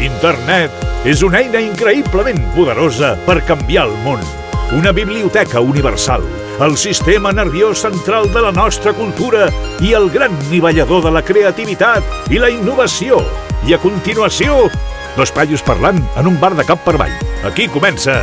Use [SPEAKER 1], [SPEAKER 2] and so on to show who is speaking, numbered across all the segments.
[SPEAKER 1] Internet és una eina increïblement poderosa per canviar el món. Una biblioteca universal, el sistema nerviós central de la nostra cultura i el gran nivellador de la creativitat i la innovació. I a continuació, dos paios parlant en un bar de cap per avall. Aquí comença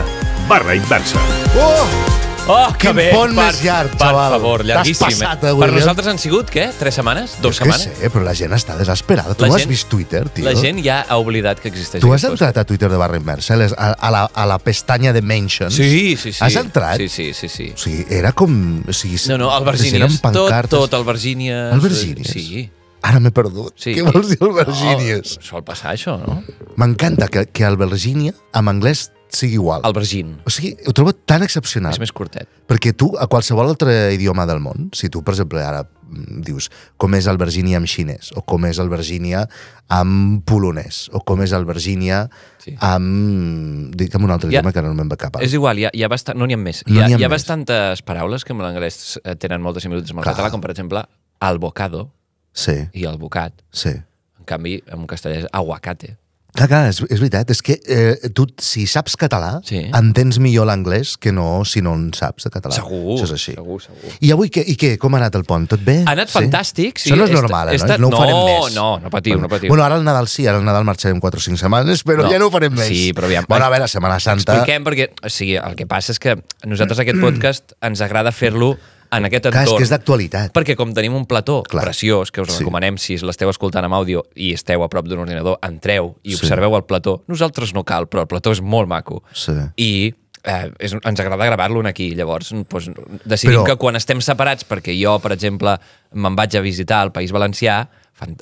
[SPEAKER 1] Barra Inversa.
[SPEAKER 2] Oh!
[SPEAKER 3] Oh, que
[SPEAKER 2] Quin
[SPEAKER 3] bé!
[SPEAKER 2] pont
[SPEAKER 3] per,
[SPEAKER 2] més llarg,
[SPEAKER 3] per
[SPEAKER 2] xaval.
[SPEAKER 3] favor,
[SPEAKER 2] T'has
[SPEAKER 3] llarguíssim.
[SPEAKER 2] passat,
[SPEAKER 3] eh?
[SPEAKER 2] eh,
[SPEAKER 3] per nosaltres han sigut, què? Tres setmanes? Dos
[SPEAKER 2] Que
[SPEAKER 3] setmanes?
[SPEAKER 2] sé, però la gent està desesperada. Tu
[SPEAKER 3] La
[SPEAKER 2] has
[SPEAKER 3] gent-
[SPEAKER 2] vist Twitter, tio?
[SPEAKER 3] La gent ja ha oblidat que existeix.
[SPEAKER 2] Tu has
[SPEAKER 3] aquest
[SPEAKER 2] entrat a Twitter de Barra Inversa, a, a, a, la, a la pestanya de mentions?
[SPEAKER 3] Sí, sí, sí.
[SPEAKER 2] Has entrat?
[SPEAKER 3] Sí, sí, sí, sí.
[SPEAKER 2] O sigui, era com... O sigui,
[SPEAKER 3] No, no, el
[SPEAKER 2] eren
[SPEAKER 3] Virgínies, tot,
[SPEAKER 2] pancartes.
[SPEAKER 3] tot, el Virgínies.
[SPEAKER 2] El Virgínies?
[SPEAKER 3] Sí.
[SPEAKER 2] Ara m'he perdut.
[SPEAKER 3] sí.
[SPEAKER 2] Què vols dir el Virgínies?
[SPEAKER 3] No, sol passar això, no?
[SPEAKER 2] M'encanta que, que el Virgínia en anglès sigui igual.
[SPEAKER 3] El Virgin.
[SPEAKER 2] O sigui, ho trobo tan excepcional.
[SPEAKER 3] És més curtet.
[SPEAKER 2] Perquè tu, a qualsevol altre idioma del món, si tu, per exemple, ara mm, dius com és el Virgínia amb xinès, o com és el Virgínia amb polonès, o com és el Virgínia
[SPEAKER 3] Sí.
[SPEAKER 2] amb... Digue'm un altre idioma que ara no me'n va cap. ara.
[SPEAKER 3] És igual, hi ha, hi ha bastant, no n'hi ha més.
[SPEAKER 2] No
[SPEAKER 3] hi ha,
[SPEAKER 2] n'hi ha
[SPEAKER 3] hi ha bastantes paraules que en l'anglès eh, tenen moltes similituds amb el
[SPEAKER 2] Clar.
[SPEAKER 3] català, com per exemple albocado
[SPEAKER 2] Sí,
[SPEAKER 3] i albocat.
[SPEAKER 2] sí.
[SPEAKER 3] En canvi, en castellà és aguacate.
[SPEAKER 2] Clar, clar, és, és veritat. És que eh, tu, si saps català,
[SPEAKER 3] Sí.
[SPEAKER 2] entens millor l'anglès que no si no en saps de català.
[SPEAKER 3] Segur,
[SPEAKER 2] Això és així.
[SPEAKER 3] segur, segur.
[SPEAKER 2] I avui, què, i què? Com ha anat el pont? Tot bé?
[SPEAKER 3] Ha anat fantàstic. Sí,
[SPEAKER 2] Això no és normal,
[SPEAKER 3] esta-
[SPEAKER 2] eh?
[SPEAKER 3] estat-
[SPEAKER 2] No, no ho farem
[SPEAKER 3] no,
[SPEAKER 2] més.
[SPEAKER 3] no, no patiu, no patiu.
[SPEAKER 2] Bueno, ara el Nadal sí, ara el Nadal marxarem 4 o 5 setmanes, però
[SPEAKER 3] No.
[SPEAKER 2] ja no ho farem més.
[SPEAKER 3] Sí, però aviam,
[SPEAKER 2] Bueno, a veure, Setmana Santa...
[SPEAKER 3] Expliquem, perquè o sigui, el que passa és que nosaltres aquest podcast ens agrada fer-lo en aquest
[SPEAKER 2] Clar, és
[SPEAKER 3] entorn.
[SPEAKER 2] que és d'actualitat.
[SPEAKER 3] Perquè com tenim un plató
[SPEAKER 2] Clar.
[SPEAKER 3] preciós, que us
[SPEAKER 2] Sí.
[SPEAKER 3] recomanem si l'esteu escoltant amb àudio i esteu a prop d'un ordinador, entreu i
[SPEAKER 2] Sí.
[SPEAKER 3] observeu el plató. Nosaltres no cal, però el plató és molt maco.
[SPEAKER 2] Sí.
[SPEAKER 3] I eh, és, ens agrada gravar-lo aquí. Llavors, doncs, decidim
[SPEAKER 2] Però-
[SPEAKER 3] que quan estem separats, perquè jo, per exemple, me'n vaig a visitar el País Valencià,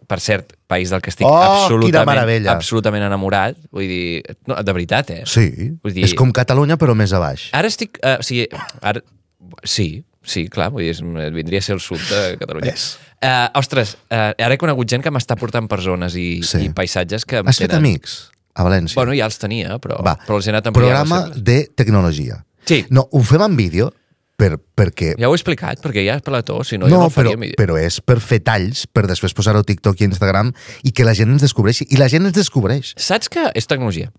[SPEAKER 3] per cert, país del que estic
[SPEAKER 2] Oh,
[SPEAKER 3] absolutament, absolutament enamorat, vull dir, no, de veritat, eh?
[SPEAKER 2] Sí,
[SPEAKER 3] Vull dir-
[SPEAKER 2] és com Catalunya, però més a baix.
[SPEAKER 3] Ara estic... Uh, o sigui, ara, sí, sí, clar, vull dir, vindria a ser el sud de Catalunya.
[SPEAKER 2] És.
[SPEAKER 3] Uh, ostres, uh, ara he conegut gent que m'està portant per zones i,
[SPEAKER 2] Sí.
[SPEAKER 3] i paisatges que
[SPEAKER 2] Has fet
[SPEAKER 3] tenen...
[SPEAKER 2] amics a València?
[SPEAKER 3] Bueno, ja els tenia, però,
[SPEAKER 2] Va,
[SPEAKER 3] però els he anat
[SPEAKER 2] programa de tecnologia.
[SPEAKER 3] Sí.
[SPEAKER 2] No, ho fem en vídeo per, perquè...
[SPEAKER 3] Ja ho he explicat, perquè ja és plató, si no,
[SPEAKER 2] No,
[SPEAKER 3] jo no
[SPEAKER 2] però,
[SPEAKER 3] faria
[SPEAKER 2] però és per fer talls, per després posar-ho a TikTok i Instagram i que la gent ens descobreixi. I la gent ens descobreix.
[SPEAKER 3] Saps que és tecnologia?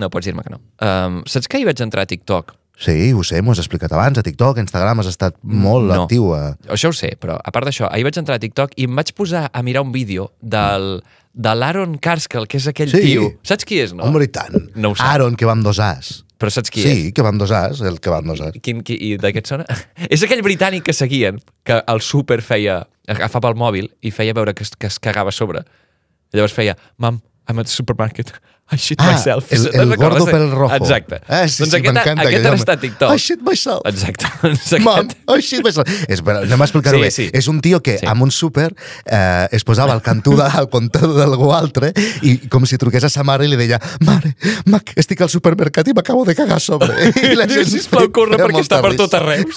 [SPEAKER 3] No pots dir-me que no. Um, saps que hi vaig entrar a TikTok?
[SPEAKER 2] Sí, ho sé, m'ho has explicat abans, a TikTok, a Instagram, has estat molt
[SPEAKER 3] No.
[SPEAKER 2] actiu. A...
[SPEAKER 3] Això ho sé, però a part d'això, ahir vaig entrar a TikTok i em vaig posar a mirar un vídeo del, de l'Aaron Karskel, que és aquell
[SPEAKER 2] Sí.
[SPEAKER 3] tio. Saps qui és, no?
[SPEAKER 2] Home, i tant.
[SPEAKER 3] No ho sap.
[SPEAKER 2] Aaron, que va amb dos As.
[SPEAKER 3] Però saps qui
[SPEAKER 2] sí, que va amb dos As, el que va amb dos As.
[SPEAKER 3] és? Quin, qui, I de què et sona? és aquell britànic que seguien, que el súper feia... agafava el mòbil i feia veure que es, que es cagava a sobre. Llavors feia, mam, I'm at the supermarket. I shit
[SPEAKER 2] Ah,
[SPEAKER 3] myself.
[SPEAKER 2] el, el gordo
[SPEAKER 3] recordes?
[SPEAKER 2] pel rojo.
[SPEAKER 3] Exacte.
[SPEAKER 2] Ah, sí,
[SPEAKER 3] doncs
[SPEAKER 2] sí,
[SPEAKER 3] aquest, aquest ara està a TikTok.
[SPEAKER 2] I shit myself.
[SPEAKER 3] Exacte. doncs aquest-
[SPEAKER 2] Mam, I shit myself. És, però anem a explicar-ho
[SPEAKER 3] Sí,
[SPEAKER 2] bé.
[SPEAKER 3] sí.
[SPEAKER 2] És un tio que
[SPEAKER 3] Sí.
[SPEAKER 2] amb un súper eh, es posava al cantó de, al comptador d'algú altre i com si truqués a sa mare i li deia mare, mac, estic al supermercat i m'acabo de cagar a sobre. I la gent
[SPEAKER 3] Sisplau, corre perquè està per tot arreu.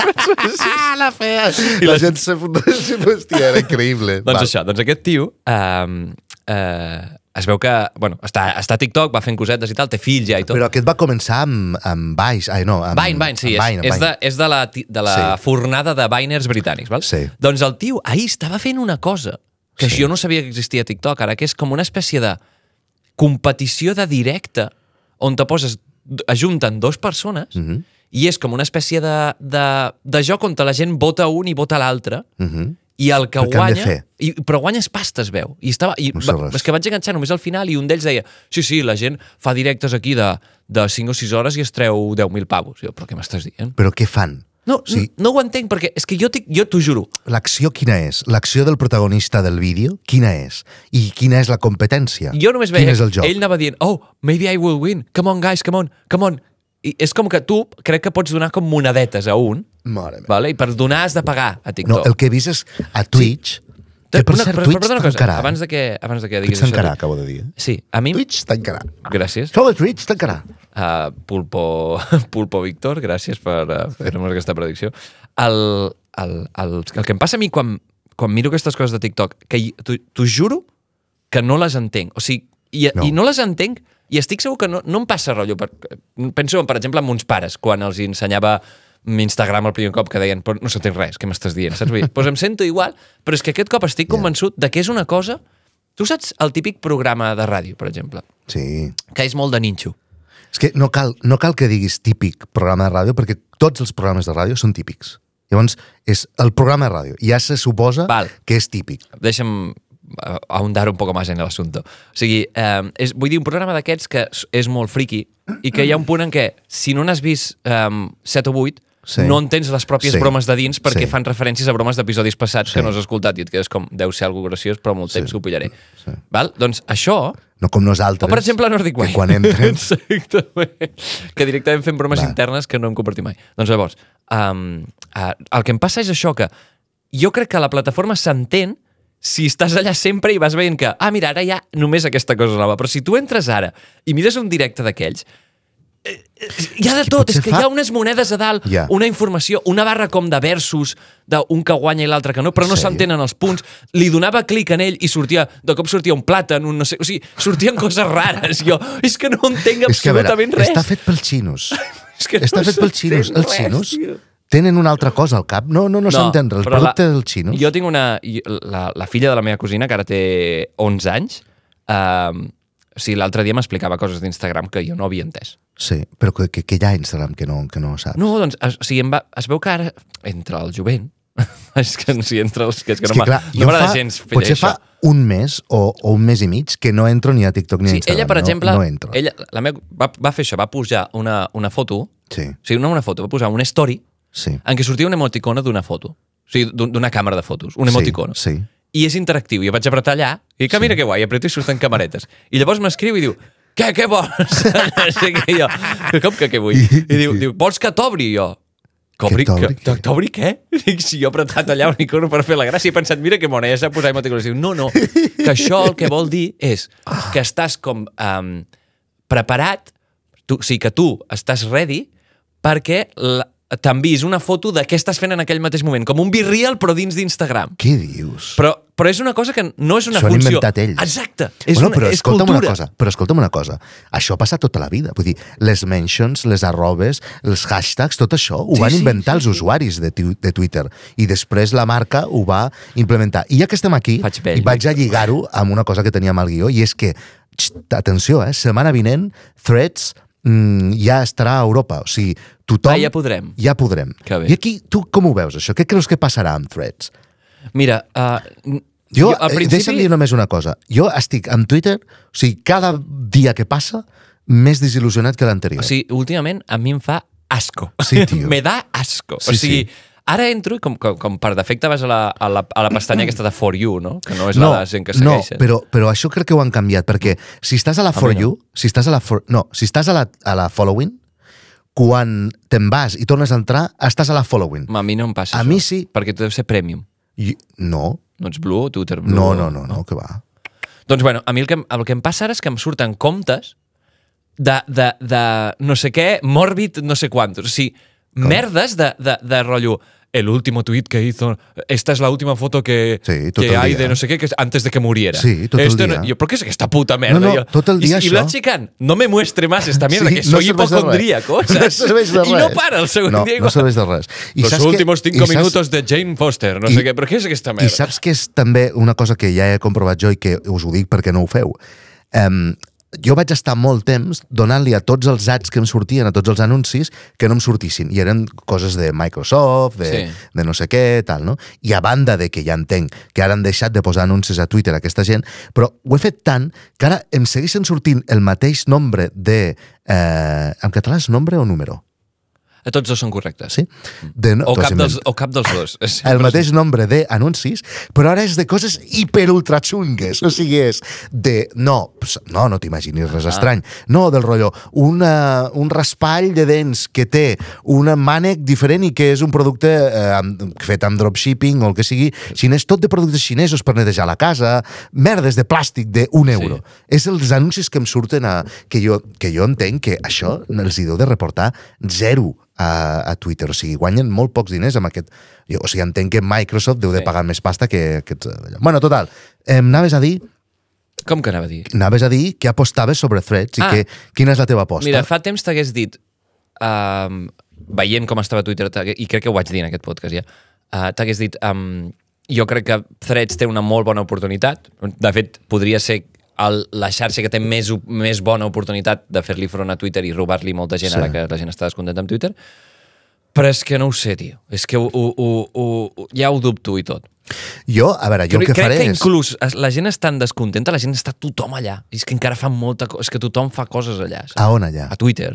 [SPEAKER 2] Ah, la feia. I la gent se... se hòstia, era increïble.
[SPEAKER 3] doncs
[SPEAKER 2] Va.
[SPEAKER 3] això, doncs aquest tio... Um, uh, es veu que, bueno, està, està a TikTok, va fent cosetes i tal, té fills ja i tot.
[SPEAKER 2] Però aquest va començar amb, amb Vice, ai no, amb...
[SPEAKER 3] Vine, Vine, sí,
[SPEAKER 2] amb
[SPEAKER 3] és,
[SPEAKER 2] Vine,
[SPEAKER 3] és, de,
[SPEAKER 2] Vine.
[SPEAKER 3] és de la, de la
[SPEAKER 2] Sí.
[SPEAKER 3] fornada de Viners britànics, val?
[SPEAKER 2] Sí.
[SPEAKER 3] Doncs el tio ahir estava fent una cosa que
[SPEAKER 2] Sí.
[SPEAKER 3] jo no sabia que existia a TikTok, ara que és com una espècie de competició de directe on te poses, ajunten dos persones
[SPEAKER 2] Mhm.
[SPEAKER 3] i és com una espècie de, de, de joc on la gent vota un i vota l'altre
[SPEAKER 2] Mhm.
[SPEAKER 3] I el que
[SPEAKER 2] Però què han de
[SPEAKER 3] guanya...
[SPEAKER 2] fer?
[SPEAKER 3] I, però guanyes pasta, es veu. I estava, i,
[SPEAKER 2] No sé
[SPEAKER 3] va, és que vaig enganxar només al final i un d'ells deia sí, sí, la gent fa directes aquí de, de 5 o 6 hores i es treu 10.000 pavos. Jo, però què m'estàs dient?
[SPEAKER 2] Però què fan?
[SPEAKER 3] No,
[SPEAKER 2] Sí.
[SPEAKER 3] no ho entenc, perquè és que jo, jo t'ho juro.
[SPEAKER 2] L'acció quina és? L'acció del protagonista del vídeo, quina és? I quina és la competència?
[SPEAKER 3] Jo només veia...
[SPEAKER 2] Quin és el joc?
[SPEAKER 3] Ell anava dient, oh, maybe I will win. Come on, guys, come on, come on. I és com que tu crec que pots donar com monedetes a un,
[SPEAKER 2] Mare meva.
[SPEAKER 3] vale? i per donar has de pagar a
[SPEAKER 2] No,
[SPEAKER 3] TikTok.
[SPEAKER 2] el que he vist és a Twitch, que per
[SPEAKER 3] Una-
[SPEAKER 2] cert,
[SPEAKER 3] però-
[SPEAKER 2] Twitch tancarà.
[SPEAKER 3] abans de que, abans de que
[SPEAKER 2] Twitch
[SPEAKER 3] diguis això...
[SPEAKER 2] tancarà, acabo de dir. eh?
[SPEAKER 3] Sí, a mi...
[SPEAKER 2] Twitch tancarà.
[SPEAKER 3] Gràcies.
[SPEAKER 2] Sou de Twitch tancarà.
[SPEAKER 3] Uh, Pulpo, Pulpo Víctor, gràcies per uh, fer-nos aquesta predicció. El, el, el, el que em passa a mi quan, quan miro aquestes coses de TikTok, que t'ho juro que no les entenc. O sigui, i,
[SPEAKER 2] No.
[SPEAKER 3] no. i no les entenc i estic segur que no, no em passa rotllo. Per, penso, per exemple, en uns pares, quan els ensenyava Instagram el primer cop que deien però no s'entén res, què m'estàs dient? Saps? Vull dir, Doncs em sento igual, però és que aquest cop estic convençut de que és una cosa... Tu saps el típic programa de ràdio, per exemple,
[SPEAKER 2] Sí.
[SPEAKER 3] que és molt de ninxo.
[SPEAKER 2] És que no cal, no cal que diguis típic programa de ràdio, perquè tots els programes de ràdio són típics. Llavors, és el programa de ràdio. Ja se suposa
[SPEAKER 3] Val.
[SPEAKER 2] que és típic.
[SPEAKER 3] Deixa'm eh, ahondar un poco más en el asunto. O sigui, eh, és, vull dir, un programa d'aquests que és- és molt friki i que hi ha un punt en què, si no n'has vist eh, 7 o 8,
[SPEAKER 2] Sí.
[SPEAKER 3] no entens les pròpies
[SPEAKER 2] Sí.
[SPEAKER 3] bromes de dins perquè
[SPEAKER 2] Sí.
[SPEAKER 3] fan referències a bromes d'episodis passats
[SPEAKER 2] Sí.
[SPEAKER 3] que no has escoltat i et quedes com, deu ser algo graciós, però amb el temps
[SPEAKER 2] Sí.
[SPEAKER 3] ho pillaré.
[SPEAKER 2] Sí.
[SPEAKER 3] Val? Doncs això,
[SPEAKER 2] No com nosaltres.
[SPEAKER 3] o per exemple Nordic Wire.
[SPEAKER 2] Que quan entren...
[SPEAKER 3] Exactament. Que directament fem bromes
[SPEAKER 2] Va.
[SPEAKER 3] internes que no hem compartit mai. Doncs llavors, um, uh, el que em passa és això, que jo crec que la plataforma s'entén si estàs allà sempre i vas veient que, ah, mira, ara hi ha només aquesta cosa nova. Però si tu entres ara i mires un directe d'aquells, hi ha de
[SPEAKER 2] que
[SPEAKER 3] tot, és que
[SPEAKER 2] fa-
[SPEAKER 3] hi ha unes monedes a dalt,
[SPEAKER 2] Ja.
[SPEAKER 3] una informació, una barra com de versos, d'un que guanya i l'altre que no, però no
[SPEAKER 2] Sí.
[SPEAKER 3] s'entenen els punts. Li donava clic en ell i sortia, de cop sortia un plàtan, un no sé... O sigui, sortien coses rares. Jo, és que no entenc
[SPEAKER 2] És que, a veure,
[SPEAKER 3] absolutament res.
[SPEAKER 2] està fet pels xinos.
[SPEAKER 3] És que
[SPEAKER 2] està
[SPEAKER 3] no
[SPEAKER 2] fet pels xinos. Els xinos
[SPEAKER 3] tio.
[SPEAKER 2] tenen una altra cosa al cap. No, no, no, s'entén res. El producte
[SPEAKER 3] la-
[SPEAKER 2] dels xinos...
[SPEAKER 3] Jo tinc una... La, la filla de la meva cosina, que ara té 11 anys, uh, o sigui, l'altre dia m'explicava coses d'Instagram que jo no havia entès.
[SPEAKER 2] Sí, però que, que, que hi ha Instagram que no, que no saps.
[SPEAKER 3] No, doncs, es, o sigui, em va, es veu que ara, entre el jovent, és que, sigui, entre els que, és que
[SPEAKER 2] És
[SPEAKER 3] no
[SPEAKER 2] que, clar,
[SPEAKER 3] no m'agrada
[SPEAKER 2] fa,
[SPEAKER 3] gens fer
[SPEAKER 2] potser
[SPEAKER 3] això.
[SPEAKER 2] fa un mes o, o un mes i mig que no entro ni a TikTok ni a
[SPEAKER 3] Sí,
[SPEAKER 2] Instagram.
[SPEAKER 3] ella, per exemple,
[SPEAKER 2] no, no entro.
[SPEAKER 3] ella, la meva, va, va fer això, va pujar una, una foto,
[SPEAKER 2] Sí,
[SPEAKER 3] o sigui, no una foto, va posar una story
[SPEAKER 2] sí.
[SPEAKER 3] en què sortia una emoticona d'una foto. O sigui, d'un- d'una càmera de fotos, un emoticono.
[SPEAKER 2] Sí, sí.
[SPEAKER 3] I és interactiu. Jo vaig apretar allà i que mira que guai, apreto i surten camaretes. I llavors m'escriu i diu, què, què vols? sé què, jo, com que què vull? I diu, diu vols que t'obri? I jo, que obri,
[SPEAKER 2] Que t'obri
[SPEAKER 3] que, que què? Dic, si jo he apretat allà un icono per fer la gràcia i he pensat, mira que mona, ja s'ha posat emoticones. Diu, no, no, que això el que vol dir és que estàs com um, preparat, tu, o sigui, que tu estàs ready perquè la, t'envis una foto de què estàs fent en aquell mateix moment, com un virreal però dins d'Instagram.
[SPEAKER 2] Què dius?
[SPEAKER 3] Però, però és una cosa que no és una
[SPEAKER 2] Això ho han
[SPEAKER 3] funció.
[SPEAKER 2] inventat ells.
[SPEAKER 3] Exacte. És,
[SPEAKER 2] bueno,
[SPEAKER 3] una,
[SPEAKER 2] però
[SPEAKER 3] és
[SPEAKER 2] escolta'm
[SPEAKER 3] cultura.
[SPEAKER 2] una cosa, però escolta'm una cosa. Això passa tota la vida. Vull dir, les mentions, les arrobes, els hashtags, tot això ho
[SPEAKER 3] Sí,
[SPEAKER 2] van
[SPEAKER 3] sí,
[SPEAKER 2] inventar
[SPEAKER 3] sí,
[SPEAKER 2] els
[SPEAKER 3] sí.
[SPEAKER 2] usuaris de, tu- de Twitter. I després la marca ho va implementar. I ja que estem aquí,
[SPEAKER 3] Faig vell,
[SPEAKER 2] i vaig a lligar-ho amb una cosa que teníem al guió, i és que, atenció, eh, setmana vinent, Threads mm, ja estarà a Europa. O sigui, tothom...
[SPEAKER 3] Ah, ja podrem.
[SPEAKER 2] Ja podrem. I aquí, tu com ho veus, això? Què creus que passarà amb Threads?
[SPEAKER 3] Mira, uh,
[SPEAKER 2] Jo,
[SPEAKER 3] al
[SPEAKER 2] eh,
[SPEAKER 3] principi...
[SPEAKER 2] deixa'm dir només una cosa. Jo estic amb Twitter, o sigui, cada dia que passa, més desil·lusionat que l'anterior.
[SPEAKER 3] O sigui, últimament a mi em fa asco.
[SPEAKER 2] Sí, tio.
[SPEAKER 3] Me da asco.
[SPEAKER 2] Sí,
[SPEAKER 3] o sigui,
[SPEAKER 2] sí.
[SPEAKER 3] Ara entro com, com, com per defecte vas a la, a la, a la pestanya aquesta de For You, no? Que no és
[SPEAKER 2] no,
[SPEAKER 3] la de gent que
[SPEAKER 2] no
[SPEAKER 3] segueixes.
[SPEAKER 2] però, però això crec que ho han canviat, perquè si estàs a la For
[SPEAKER 3] mi no.
[SPEAKER 2] You, si estàs a la for, no, si estàs a la, a la Following, quan te'n vas i tornes a entrar, estàs a la Following.
[SPEAKER 3] A mi no em passa
[SPEAKER 2] A
[SPEAKER 3] això.
[SPEAKER 2] mi sí.
[SPEAKER 3] Perquè tu deus ser premium.
[SPEAKER 2] I, no,
[SPEAKER 3] No ets Blue, Twitter Blue...
[SPEAKER 2] no, no, no, no, que va.
[SPEAKER 3] Doncs, bueno, a mi el que, el que em passa ara és que em surten comptes de, de, de no sé què, mòrbid no sé quantos. O sigui, merdes de, de, de rotllo el último tweet que hizo, esta es la última foto que,
[SPEAKER 2] Sí,
[SPEAKER 3] que
[SPEAKER 2] el
[SPEAKER 3] hay de no sé qué, que es antes de que muriera.
[SPEAKER 2] Sí, tot el
[SPEAKER 3] Esto no-
[SPEAKER 2] día.
[SPEAKER 3] yo, ¿Por qué es esta puta merda?
[SPEAKER 2] No, no,
[SPEAKER 3] Yo-
[SPEAKER 2] tot el día
[SPEAKER 3] y, y
[SPEAKER 2] això.
[SPEAKER 3] la chica, no me muestre más esta mierda,
[SPEAKER 2] Sí,
[SPEAKER 3] que
[SPEAKER 2] no
[SPEAKER 3] soy
[SPEAKER 2] res.
[SPEAKER 3] hipocondríaco.
[SPEAKER 2] No serveix de
[SPEAKER 3] y no
[SPEAKER 2] res.
[SPEAKER 3] para el segundo
[SPEAKER 2] no,
[SPEAKER 3] día
[SPEAKER 2] no serveix de res. I
[SPEAKER 3] Los
[SPEAKER 2] saps
[SPEAKER 3] últimos
[SPEAKER 2] que,
[SPEAKER 3] cinco
[SPEAKER 2] i saps-
[SPEAKER 3] minutos de Jane Foster, no
[SPEAKER 2] I-
[SPEAKER 3] sé què, però què és aquesta merda?
[SPEAKER 2] I saps que és també una cosa que ja he comprovat jo i que us ho dic perquè no ho feu. Um, jo vaig estar molt temps donant-li a tots els ads que em sortien, a tots els anuncis, que no em sortissin. I eren coses de Microsoft, de,
[SPEAKER 3] Sí.
[SPEAKER 2] de no sé què, tal, no? I a banda de que ja entenc que ara han deixat de posar anuncis a Twitter aquesta gent, però ho he fet tant que ara em segueixen sortint el mateix nombre de... Eh, en català és nombre o número?
[SPEAKER 3] A tots dos són correctes.
[SPEAKER 2] Sí? De, no,
[SPEAKER 3] O, cap dels, o cap dels dos. És-
[SPEAKER 2] el mateix nombre d'anuncis, però ara és de coses hiperultrachungues. O sigui, és de... No, no, no t'imaginis res estrany. No, del rotllo, una, un raspall de dents que té un mànec diferent i que és un producte eh, fet amb dropshipping o el que sigui xinès, tot de productes xinesos per netejar la casa, merdes de plàstic d'un euro. És els anuncis que em surten a... Que jo, que jo entenc que això els hi deu de reportar zero a, a Twitter. O sigui, guanyen molt pocs diners amb aquest... Jo, o sigui, entenc que Microsoft deu de
[SPEAKER 3] Sí.
[SPEAKER 2] pagar més pasta que allò. Bueno, total, em anaves a dir
[SPEAKER 3] Com que anava a dir?
[SPEAKER 2] anaves a dir que apostaves sobre Threads i
[SPEAKER 3] Ah.
[SPEAKER 2] que, quina és la teva aposta.
[SPEAKER 3] Mira, fa temps t'hagués dit, um, veient com estava Twitter, i crec que ho vaig dir en aquest podcast ja, uh, t'hagués dit, um, jo crec que Threads té una molt bona oportunitat. De fet, podria ser el, la xarxa que té més, més bona oportunitat de fer-li front a Twitter i robar-li molta gent
[SPEAKER 2] Sí.
[SPEAKER 3] ara que la gent està descontenta amb Twitter. Però és que no ho sé, tio. És que ho, ho, ho, ho, ja ho dubto i tot.
[SPEAKER 2] Jo, a veure, jo el
[SPEAKER 3] Crec,
[SPEAKER 2] que
[SPEAKER 3] crec
[SPEAKER 2] faré
[SPEAKER 3] que
[SPEAKER 2] és...
[SPEAKER 3] inclús la gent és tan descontenta, la gent està tothom allà. I és que encara fa molta cosa. És que tothom fa coses allà. Saps?
[SPEAKER 2] A on allà?
[SPEAKER 3] A Twitter.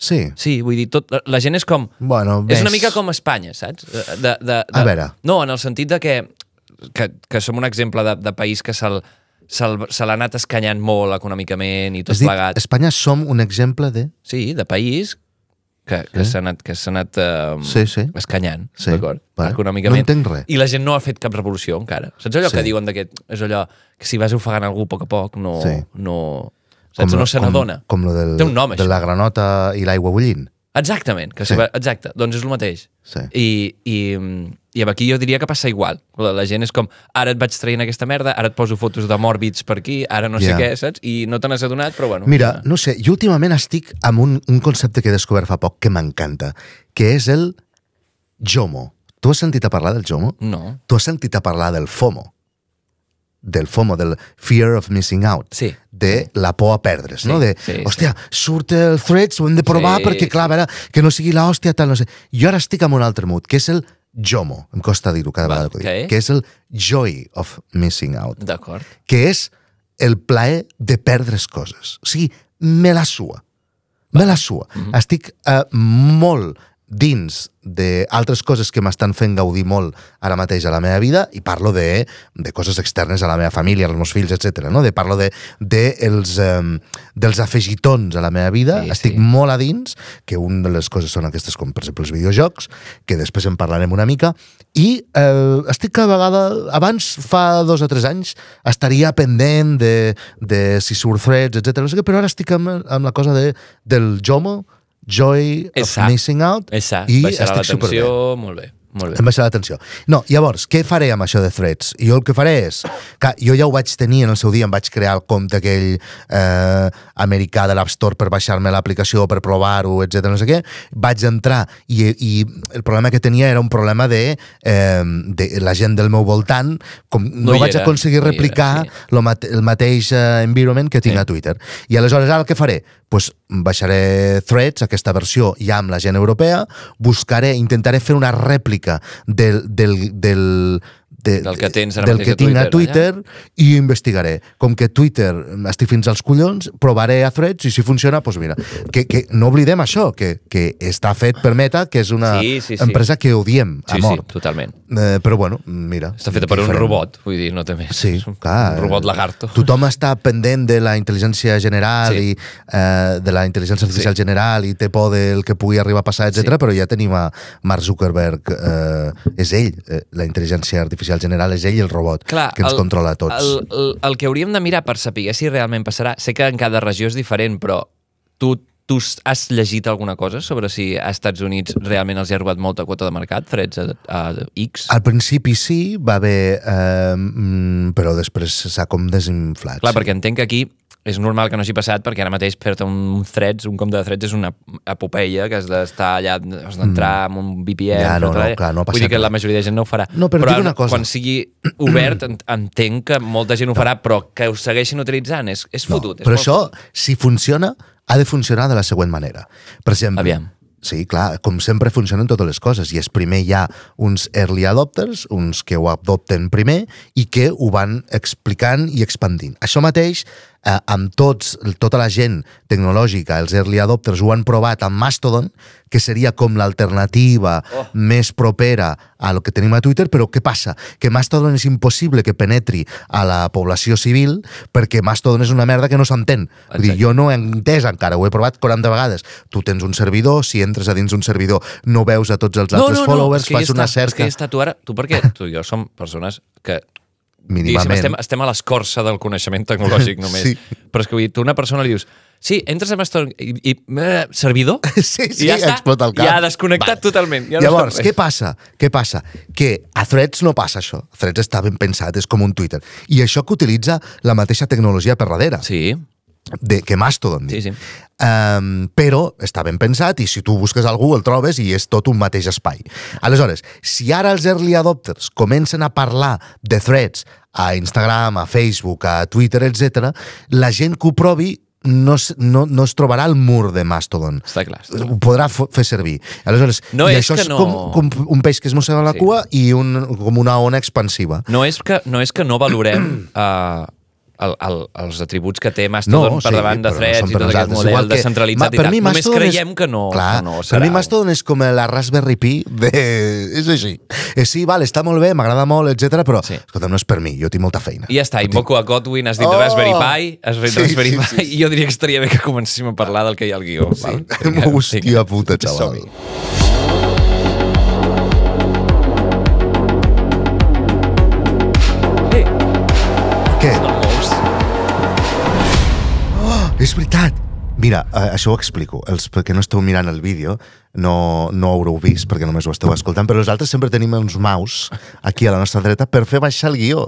[SPEAKER 2] Sí.
[SPEAKER 3] Sí, vull dir, tot, la, gent és com...
[SPEAKER 2] Bueno,
[SPEAKER 3] És una
[SPEAKER 2] ves-
[SPEAKER 3] mica com Espanya, saps? De, de, de,
[SPEAKER 2] A veure.
[SPEAKER 3] No, en el sentit de que, que, que som un exemple de, de país que se'l se se l'ha anat escanyant molt econòmicament i tot
[SPEAKER 2] Has dit,
[SPEAKER 3] plegat.
[SPEAKER 2] Espanya som un exemple de...
[SPEAKER 3] Sí, de país que, que s'ha anat, que anat uh,
[SPEAKER 2] Sí, sí.
[SPEAKER 3] escanyant,
[SPEAKER 2] Sí,
[SPEAKER 3] d'acord? Econòmicament.
[SPEAKER 2] No entenc res.
[SPEAKER 3] I la gent no ha fet cap revolució encara. Saps allò
[SPEAKER 2] Sí.
[SPEAKER 3] que diuen d'aquest... És allò que si vas ofegant algú a poc a poc no...
[SPEAKER 2] Sí.
[SPEAKER 3] no saps?
[SPEAKER 2] lo-
[SPEAKER 3] no se n'adona.
[SPEAKER 2] Com, com lo del,
[SPEAKER 3] Té un nom,
[SPEAKER 2] de
[SPEAKER 3] això.
[SPEAKER 2] la granota i l'aigua bullint.
[SPEAKER 3] Exactament, que
[SPEAKER 2] Sí.
[SPEAKER 3] sí. va, exacte, doncs és el mateix.
[SPEAKER 2] Sí.
[SPEAKER 3] I, i, I amb aquí jo diria que passa igual. La, gent és com, ara et vaig traient aquesta merda, ara et poso fotos de mòrbids per aquí, ara no sé
[SPEAKER 2] Ja.
[SPEAKER 3] què, saps? I no te n'has adonat, però bueno.
[SPEAKER 2] Mira,
[SPEAKER 3] ja.
[SPEAKER 2] no sé, jo últimament estic amb un, un concepte que he descobert fa poc que m'encanta, que és el JOMO. Tu has sentit a parlar del JOMO?
[SPEAKER 3] No.
[SPEAKER 2] Tu has sentit a parlar del FOMO? Del FOMO, del Fear of Missing Out.
[SPEAKER 3] Sí.
[SPEAKER 2] De la por a perdre's,
[SPEAKER 3] Sí,
[SPEAKER 2] no? De,
[SPEAKER 3] sí, sí.
[SPEAKER 2] hòstia, surt el Threads, ho hem de provar
[SPEAKER 3] Sí,
[SPEAKER 2] perquè, clar, a veure, que no sigui l'hòstia, tal, no sé. Jo ara estic en un altre mood, que és el JOMO, em costa dir-ho cada
[SPEAKER 3] Val,
[SPEAKER 2] vegada que ho dic, que és el Joy of Missing Out
[SPEAKER 3] D'acord.
[SPEAKER 2] que és el plaer de perdre's coses. O sigui, me la sua. Me la sua.
[SPEAKER 3] Mhm.
[SPEAKER 2] Estic uh, molt dins d'altres coses que m'estan fent gaudir molt ara mateix a la meva vida i parlo de, de coses externes a la meva família, als meus fills, etc. No? De, parlo de, de els, um, dels afegitons a la meva vida.
[SPEAKER 3] Sí,
[SPEAKER 2] Estic
[SPEAKER 3] sí.
[SPEAKER 2] molt a dins, que una de les coses són aquestes com, per exemple, els videojocs, que després en parlarem una mica, i eh, estic cada vegada... Abans, fa dos o tres anys, estaria pendent de, de si surt threads, etc. No sé què, però ara estic amb, amb la cosa de, del JOMO, Joy
[SPEAKER 3] És
[SPEAKER 2] of. Missing Out,
[SPEAKER 3] sa,
[SPEAKER 2] i
[SPEAKER 3] baixarà
[SPEAKER 2] estic superbé.
[SPEAKER 3] molt bé. Molt bé.
[SPEAKER 2] Em baixa l'atenció. No, llavors, què faré amb això de threads? Jo el que faré és... Que jo ja ho vaig tenir en el seu dia, em vaig crear el compte aquell eh, americà de l'App Store per baixar-me l'aplicació, per provar-ho, etc. no sé què. Vaig entrar i, i el problema que tenia era un problema de, eh, de la gent del meu voltant, com no,
[SPEAKER 3] No
[SPEAKER 2] vaig
[SPEAKER 3] era,
[SPEAKER 2] aconseguir
[SPEAKER 3] no hi era,
[SPEAKER 2] replicar
[SPEAKER 3] sí.
[SPEAKER 2] el mateix eh, environment que tinc
[SPEAKER 3] Sí.
[SPEAKER 2] a Twitter. I aleshores ara el que faré? Pues baixaré Threads, aquesta versió ja amb la gent europea, buscaré, intentaré fer una rèplica del, del, del, de,
[SPEAKER 3] Del que tens ara
[SPEAKER 2] del que
[SPEAKER 3] a
[SPEAKER 2] tinc a
[SPEAKER 3] Twitter,
[SPEAKER 2] Twitter i investigaré. Com que Twitter estic fins als collons, provaré a Threads i si funciona, doncs mira. Que, que no oblidem això, que, que està fet per Meta, que és una
[SPEAKER 3] Sí, sí, sí.
[SPEAKER 2] empresa que odiem a
[SPEAKER 3] Sí, sí,
[SPEAKER 2] mort.
[SPEAKER 3] totalment.
[SPEAKER 2] Eh, però bueno, mira.
[SPEAKER 3] Està feta per un robot, vull dir, no té més.
[SPEAKER 2] Sí, clar.
[SPEAKER 3] Un robot lagarto.
[SPEAKER 2] Tothom està pendent de la intel·ligència general
[SPEAKER 3] Sí.
[SPEAKER 2] i eh, de la intel·ligència artificial
[SPEAKER 3] Sí.
[SPEAKER 2] general i té por del que pugui arribar a passar, etc.
[SPEAKER 3] Sí.
[SPEAKER 2] però ja tenim a Mark Zuckerberg, eh, és ell, eh, la intel·ligència artificial general és ell el robot
[SPEAKER 3] Clar,
[SPEAKER 2] que ens
[SPEAKER 3] el,
[SPEAKER 2] controla a tots.
[SPEAKER 3] El, el, el que hauríem de mirar per saber si realment passarà, sé que en cada regió és diferent, però tu, tu has llegit alguna cosa sobre si a Estats Units realment els hi ha robat molta quota de mercat, freds a, a X?
[SPEAKER 2] Al principi sí, va haver... Eh, mm, però després s'ha com desinflat.
[SPEAKER 3] Clar,
[SPEAKER 2] sí.
[SPEAKER 3] perquè entenc que aquí és normal que no hagi passat perquè ara mateix fer-te un threads, un compte de threads és una epopeia que has d'estar allà, has d'entrar amb un VPN.
[SPEAKER 2] Mm. Ja, no, no, clar, no
[SPEAKER 3] Vull dir que la majoria de gent no ho farà.
[SPEAKER 2] No, però
[SPEAKER 3] ara,
[SPEAKER 2] una cosa.
[SPEAKER 3] quan sigui obert, ent- entenc que molta gent ho farà, però que ho segueixin utilitzant és, és fotut. és
[SPEAKER 2] Però això,
[SPEAKER 3] fotut.
[SPEAKER 2] si funciona, ha de funcionar de la següent manera. Per exemple,
[SPEAKER 3] Aviam.
[SPEAKER 2] Sí, clar, com sempre funcionen totes les coses, i és primer hi ha uns early adopters, uns que ho adopten primer i que ho van explicant i expandint. Això mateix, eh, amb tots, tota la gent tecnològica, els early adopters ho han provat amb Mastodon, que seria com l'alternativa
[SPEAKER 3] Oh.
[SPEAKER 2] més propera a lo que tenim a Twitter, però què passa? Que Mastodon és impossible que penetri a la població civil perquè Mastodon és una merda que no s'entén. Dir, jo no he entès encara, ho he provat 40 vegades. Tu tens un servidor, si entres a dins un servidor no veus a tots els altres followers,
[SPEAKER 3] és que ja
[SPEAKER 2] fas una
[SPEAKER 3] està, És que
[SPEAKER 2] cerca
[SPEAKER 3] ja està, tu ara, tu perquè tu i jo som persones que
[SPEAKER 2] mínimament.
[SPEAKER 3] estem, estem a l'escorça del coneixement tecnològic només.
[SPEAKER 2] Sí.
[SPEAKER 3] Però és que vull dir, tu una persona li dius sí, entres a Mastodon i, i eh, servidor?
[SPEAKER 2] Sí, sí,
[SPEAKER 3] I ja està,
[SPEAKER 2] explota el cap.
[SPEAKER 3] Ja ha desconnectat
[SPEAKER 2] Vale.
[SPEAKER 3] totalment. Ja no
[SPEAKER 2] Llavors,
[SPEAKER 3] sap
[SPEAKER 2] què passa? Què passa? Que a Threads no passa això. Threads està ben pensat, és com un Twitter. I això que utilitza la mateixa tecnologia per darrere.
[SPEAKER 3] Sí,
[SPEAKER 2] de, que Mastodon.
[SPEAKER 3] Sí, sí.
[SPEAKER 2] Um, però està ben pensat i si tu busques algú el trobes i és tot un mateix espai. Aleshores, si ara els early adopters comencen a parlar de threads a Instagram, a Facebook, a Twitter, etc, la gent que ho provi no, no, no es trobarà el mur de Mastodon.
[SPEAKER 3] Està clar. Està clar.
[SPEAKER 2] Ho podrà fer servir. Aleshores,
[SPEAKER 3] No
[SPEAKER 2] i
[SPEAKER 3] és
[SPEAKER 2] això
[SPEAKER 3] que
[SPEAKER 2] és
[SPEAKER 3] no-
[SPEAKER 2] com, com un peix que es mossega la
[SPEAKER 3] Sí.
[SPEAKER 2] cua i un, com una ona expansiva.
[SPEAKER 3] No és que no, és que no valorem uh, el, el, els atributs que té Mastodon per davant de
[SPEAKER 2] no
[SPEAKER 3] threads
[SPEAKER 2] són
[SPEAKER 3] i
[SPEAKER 2] per
[SPEAKER 3] tot aquest model
[SPEAKER 2] Igual que-
[SPEAKER 3] descentralitzat
[SPEAKER 2] Ma-
[SPEAKER 3] i
[SPEAKER 2] per
[SPEAKER 3] tal.
[SPEAKER 2] mi
[SPEAKER 3] Només creiem
[SPEAKER 2] és,
[SPEAKER 3] que no,
[SPEAKER 2] clar,
[SPEAKER 3] que no
[SPEAKER 2] per
[SPEAKER 3] serà.
[SPEAKER 2] mi Mastodon és com la Raspberry Pi de... És així. Eh, sí, val, està molt bé, m'agrada molt, etc però,
[SPEAKER 3] Sí.
[SPEAKER 2] escolta, no és per mi, jo tinc molta feina.
[SPEAKER 3] I ja està, invoco a Godwin, has dit
[SPEAKER 2] Oh!
[SPEAKER 3] Raspberry Pi, has dit
[SPEAKER 2] Sí,
[SPEAKER 3] Raspberry
[SPEAKER 2] sí,
[SPEAKER 3] Pi,
[SPEAKER 2] sí, sí.
[SPEAKER 3] i jo diria que estaria bé que comencéssim a parlar del que hi ha al guió.
[SPEAKER 2] Sí.
[SPEAKER 3] val?
[SPEAKER 2] Hòstia puta, xaval.
[SPEAKER 3] Som-hi.
[SPEAKER 2] És veritat! Mira, eh, això ho explico. Els que no esteu mirant el vídeo no, no ho haureu vist perquè només ho esteu escoltant, però nosaltres sempre tenim uns maus aquí a la nostra dreta per fer baixar el guió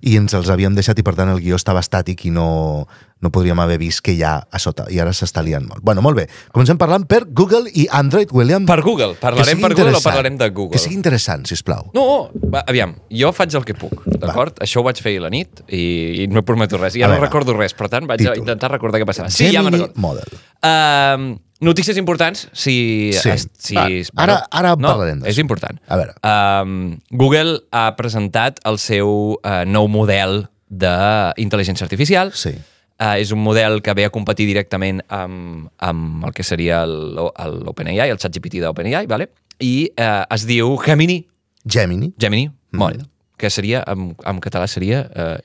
[SPEAKER 2] i ens els havíem deixat i per tant el guió estava estàtic i no, no podríem haver vist que hi ha a sota i ara s'està liant molt. Bueno, molt bé. Comencem parlant per Google i Android, William.
[SPEAKER 3] Per Google. Parlarem per Google o parlarem de Google?
[SPEAKER 2] Que sigui interessant, si plau.
[SPEAKER 3] No, va, aviam, jo faig el que puc, d'acord? Això ho vaig fer ahir la nit i, i no prometo res. Ja
[SPEAKER 2] A
[SPEAKER 3] no recordo res, per tant vaig
[SPEAKER 2] Títol.
[SPEAKER 3] intentar recordar què passava. Sí, ja me'n
[SPEAKER 2] Gemini
[SPEAKER 3] recordo.
[SPEAKER 2] Model.
[SPEAKER 3] Uh, notícies importants, si...
[SPEAKER 2] Sí.
[SPEAKER 3] es- si
[SPEAKER 2] Va, ara- ara
[SPEAKER 3] no,
[SPEAKER 2] parlarem d'això.
[SPEAKER 3] És important.
[SPEAKER 2] A veure.
[SPEAKER 3] Um, Google ha presentat el seu uh, nou model d'intel·ligència artificial.
[SPEAKER 2] Sí.
[SPEAKER 3] Uh, és un model que ve a competir directament amb, amb el que seria el- el- l'OpenAI, el ChatGPT d'OpenAI, vale? i uh, es diu Gemini.
[SPEAKER 2] Gemini?
[SPEAKER 3] Gemini
[SPEAKER 2] Mm.
[SPEAKER 3] Model. Que seria, en, en català seria uh,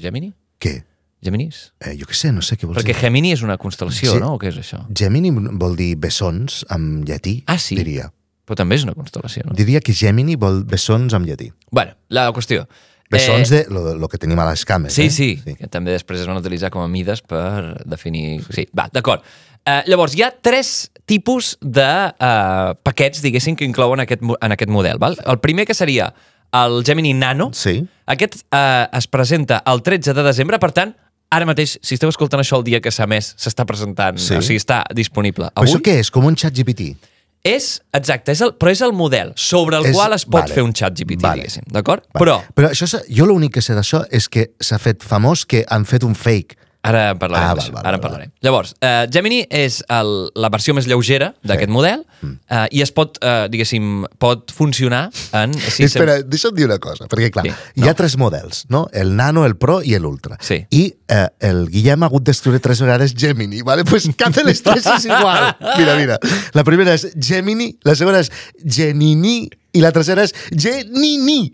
[SPEAKER 3] Gemini?
[SPEAKER 2] Què?
[SPEAKER 3] Geminis?
[SPEAKER 2] Eh, jo què sé, no sé què vols
[SPEAKER 3] Perquè
[SPEAKER 2] dir.
[SPEAKER 3] Gemini és una constel·lació,
[SPEAKER 2] Ge-
[SPEAKER 3] no? O què és això?
[SPEAKER 2] Gemini vol dir bessons en llatí,
[SPEAKER 3] Ah, sí?
[SPEAKER 2] diria.
[SPEAKER 3] Però també és una constel·lació, no?
[SPEAKER 2] Diria que Gemini vol bessons en llatí.
[SPEAKER 3] Bueno, la qüestió.
[SPEAKER 2] Bessons de lo, lo que tenim a les cames,
[SPEAKER 3] Sí,
[SPEAKER 2] eh?
[SPEAKER 3] sí, sí, que també després es van utilitzar com a mides per definir... Sí, va, d'acord. Uh, llavors, hi ha tres tipus de uh, paquets, diguéssim, que inclouen aquest, en aquest model. Val? El primer que seria el Gemini Nano.
[SPEAKER 2] Sí.
[SPEAKER 3] Aquest uh, es presenta el 13 de desembre, per tant, ara mateix, si esteu escoltant això el dia que s'ha més, s'està presentant,
[SPEAKER 2] Sí.
[SPEAKER 3] o sigui, està disponible.
[SPEAKER 2] Però
[SPEAKER 3] Avui
[SPEAKER 2] això què és? Com un xat GPT?
[SPEAKER 3] és, exacte, és el, però és el model sobre el
[SPEAKER 2] És-
[SPEAKER 3] qual es pot
[SPEAKER 2] vale.
[SPEAKER 3] fer un xat GPT,
[SPEAKER 2] Vale.
[SPEAKER 3] diguéssim, d'acord?
[SPEAKER 2] Va.
[SPEAKER 3] Però,
[SPEAKER 2] Però això, jo l'únic que sé d'això és que s'ha fet famós que han fet un fake.
[SPEAKER 3] Ara en parlarem
[SPEAKER 2] Ah, val, val,
[SPEAKER 3] Ara en
[SPEAKER 2] val,
[SPEAKER 3] parlarem. Llavors, uh, Gemini és el, la versió més lleugera d'aquest model
[SPEAKER 2] Mm.
[SPEAKER 3] uh, i es pot, uh, diguéssim, pot funcionar en...
[SPEAKER 2] Sí, Espera, deixa'm dir una cosa, perquè clar,
[SPEAKER 3] Sí,
[SPEAKER 2] hi ha tres models, no? El Nano, el Pro i l'Ultra.
[SPEAKER 3] Sí.
[SPEAKER 2] I eh, el Guillem ha hagut d'escriure tres vegades Gemini, ¿vale? Pues cap de les tres és igual. Mira, mira. La primera és Gemini, la segona és Genini i la tercera és Genini.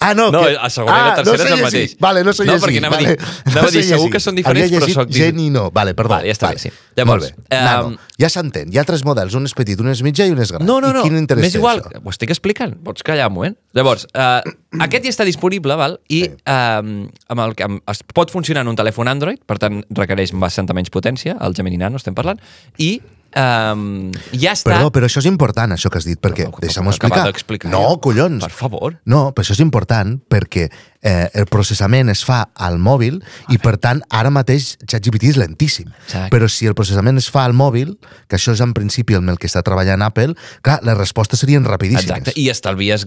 [SPEAKER 2] Ah, no.
[SPEAKER 3] No,
[SPEAKER 2] que...
[SPEAKER 3] la segona i la
[SPEAKER 2] ah,
[SPEAKER 3] tercera
[SPEAKER 2] no sé
[SPEAKER 3] és el mateix.
[SPEAKER 2] Vale, no sé
[SPEAKER 3] No,
[SPEAKER 2] llegir.
[SPEAKER 3] perquè anava
[SPEAKER 2] vale.
[SPEAKER 3] anava a dir, segur que són diferents, però soc dis-
[SPEAKER 2] Geni no. Vale, perdó.
[SPEAKER 3] Vale, ja està bé,
[SPEAKER 2] vale.
[SPEAKER 3] sí. Llavors,
[SPEAKER 2] Molt bé. Nano.
[SPEAKER 3] ehm,
[SPEAKER 2] Ja s'entén. Hi ha tres models, un és petit, un és mitjà i un és gran.
[SPEAKER 3] No, no, no,
[SPEAKER 2] I quin interès
[SPEAKER 3] m'és igual,
[SPEAKER 2] això?
[SPEAKER 3] ho estic explicant, pots callar un moment. Llavors, uh, aquest ja està disponible, val? i
[SPEAKER 2] Sí.
[SPEAKER 3] uh, amb el que amb, es pot funcionar en un telèfon Android, per tant requereix bastanta menys potència, el Gemini Nano estem parlant, i um, ja està...
[SPEAKER 2] Perdó, però això és important, això que has dit, perquè, deixa'm-ho
[SPEAKER 3] però
[SPEAKER 2] explicar.
[SPEAKER 3] acaba d'explicar.
[SPEAKER 2] No, collons.
[SPEAKER 3] Per favor.
[SPEAKER 2] No, però això és important perquè eh, el processament es fa al mòbil i, per tant, ara mateix ChatGPT és lentíssim.
[SPEAKER 3] Exacte.
[SPEAKER 2] Però si el processament es fa al mòbil, que això és en principi amb el que està treballant Apple, clar, les respostes serien rapidíssimes.
[SPEAKER 3] Exacte, i estalvies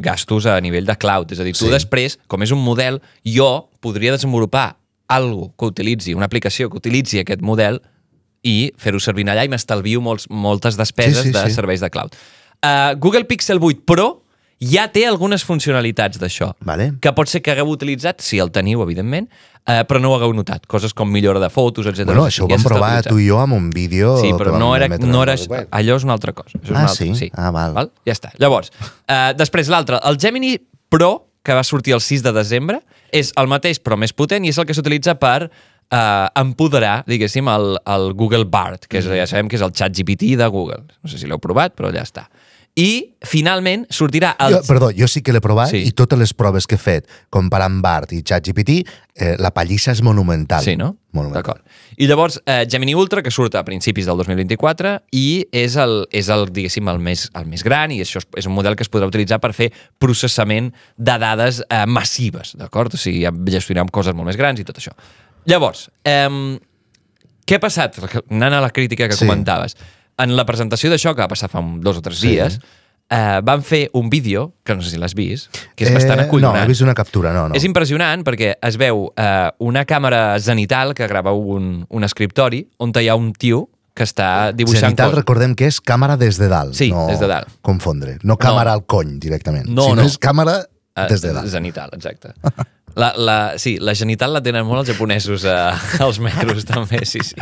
[SPEAKER 3] gastos a nivell de cloud. És a dir, tu
[SPEAKER 2] Sí.
[SPEAKER 3] després, com és un model, jo podria desenvolupar algo que utilitzi, una aplicació que utilitzi aquest model i fer-ho servir allà i m'estalvio molts, moltes despeses
[SPEAKER 2] Sí, sí,
[SPEAKER 3] de
[SPEAKER 2] sí.
[SPEAKER 3] serveis de cloud. Uh, Google Pixel 8 Pro ja té algunes funcionalitats d'això.
[SPEAKER 2] Vale.
[SPEAKER 3] Que pot ser que hagueu utilitzat, si el teniu, evidentment, uh, però no ho hagueu notat. Coses com millora de fotos, etc.
[SPEAKER 2] Bueno, això ho vam provar tu i jo amb un vídeo...
[SPEAKER 3] Sí, però no era, no era, allò és una altra cosa. Això és
[SPEAKER 2] Ah,
[SPEAKER 3] una altra,
[SPEAKER 2] sí? Ah, val.
[SPEAKER 3] Ja està. Llavors, uh, després l'altre, el Gemini Pro, que va sortir el 6 de desembre, és el mateix però més potent i és el que s'utilitza per uh, empoderar, diguéssim, el, el Google Bard, que és,
[SPEAKER 2] Mm.
[SPEAKER 3] ja sabem que és el xat GPT de Google. No sé si l'heu provat, però ja està. I, finalment, sortirà el...
[SPEAKER 2] Jo, perdó, jo sí que l'he provat
[SPEAKER 3] Sí.
[SPEAKER 2] i totes les proves que he fet comparant BART i ChatGPT, eh, la pallissa és monumental.
[SPEAKER 3] Sí, no?
[SPEAKER 2] Monumental.
[SPEAKER 3] D'acord. I llavors, eh, Gemini Ultra, que surt a principis del 2024, i és el, és el diguéssim, el més, el més gran, i això és, és un model que es podrà utilitzar per fer processament de dades eh, massives, d'acord? O sigui, gestionar amb coses molt més grans i tot això. Llavors, eh, què ha passat? Anant a la crítica que
[SPEAKER 2] Sí.
[SPEAKER 3] comentaves. En la presentació d'això, que va passar fa un, dos o tres
[SPEAKER 2] Sí.
[SPEAKER 3] dies, eh, van fer un vídeo, que no sé si l'has vist, que és bastant
[SPEAKER 2] Eh, No,
[SPEAKER 3] acollonant.
[SPEAKER 2] he vist una captura, no, no.
[SPEAKER 3] És impressionant perquè es veu eh, una càmera zenital que grava un, un escriptori on hi ha un tio que està dibuixant...
[SPEAKER 2] Zenital, recordem que és càmera des de dalt.
[SPEAKER 3] Sí,
[SPEAKER 2] no
[SPEAKER 3] des de dalt.
[SPEAKER 2] confondre. No càmera al cony, directament.
[SPEAKER 3] No,
[SPEAKER 2] sinó
[SPEAKER 3] no.
[SPEAKER 2] és càmera des de dalt.
[SPEAKER 3] Zenital, exacte. La, la, sí, la genital la tenen molt els japonesos eh, als metros, també, sí, sí.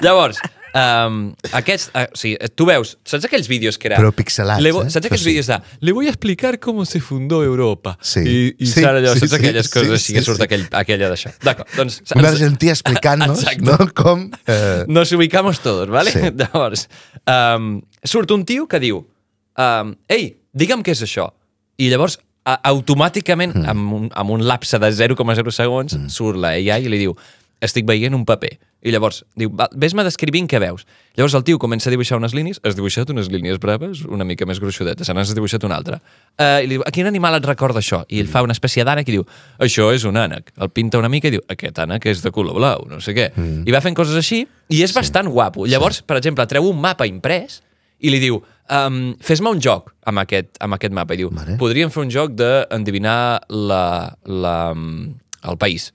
[SPEAKER 3] Llavors, um, aquests... Uh, sí, tu veus, saps aquells vídeos que era...
[SPEAKER 2] Però pixelats,
[SPEAKER 3] Le,
[SPEAKER 2] eh?
[SPEAKER 3] Saps aquells
[SPEAKER 2] sí.
[SPEAKER 3] vídeos de... Le voy a explicar cómo se fundó Europa.
[SPEAKER 2] Sí.
[SPEAKER 3] I, i
[SPEAKER 2] Sí,
[SPEAKER 3] sale allò,
[SPEAKER 2] sí,
[SPEAKER 3] saps
[SPEAKER 2] sí,
[SPEAKER 3] aquelles
[SPEAKER 2] sí,
[SPEAKER 3] coses
[SPEAKER 2] sí,
[SPEAKER 3] així que surt
[SPEAKER 2] sí.
[SPEAKER 3] aquell, aquella d'això. D'acord, doncs...
[SPEAKER 2] Un
[SPEAKER 3] ens-
[SPEAKER 2] argentí explicant-nos no, com... Eh,
[SPEAKER 3] Nos ubicamos todos, ¿vale?
[SPEAKER 2] Sí.
[SPEAKER 3] Llavors, um, surt un tio que diu um, Ei, digue'm què és això. I llavors, automàticament, mm. amb, un, amb un lapse de 0,0 segons, mm. surt la AI i li diu estic veient un paper. I llavors diu, "Va, ves-me descrivint què veus. Llavors el tio comença a dibuixar unes línies, has dibuixat unes línies braves, una mica més gruixudetes, n'has dibuixat una altra. Uh, I li diu, a quin animal et recorda això? I ell fa una espècie d'ànec i diu, això és un ànec. El pinta una mica i diu, aquest ànec és de color blau, no sé què. Mm. I va fent coses així i és sí. bastant guapo. Llavors, sí. per exemple, treu un mapa imprès i li diu, um, fes-me un joc amb aquest, amb aquest mapa. I diu,
[SPEAKER 2] Vale.
[SPEAKER 3] podríem fer un joc d'endevinar la, la, el país.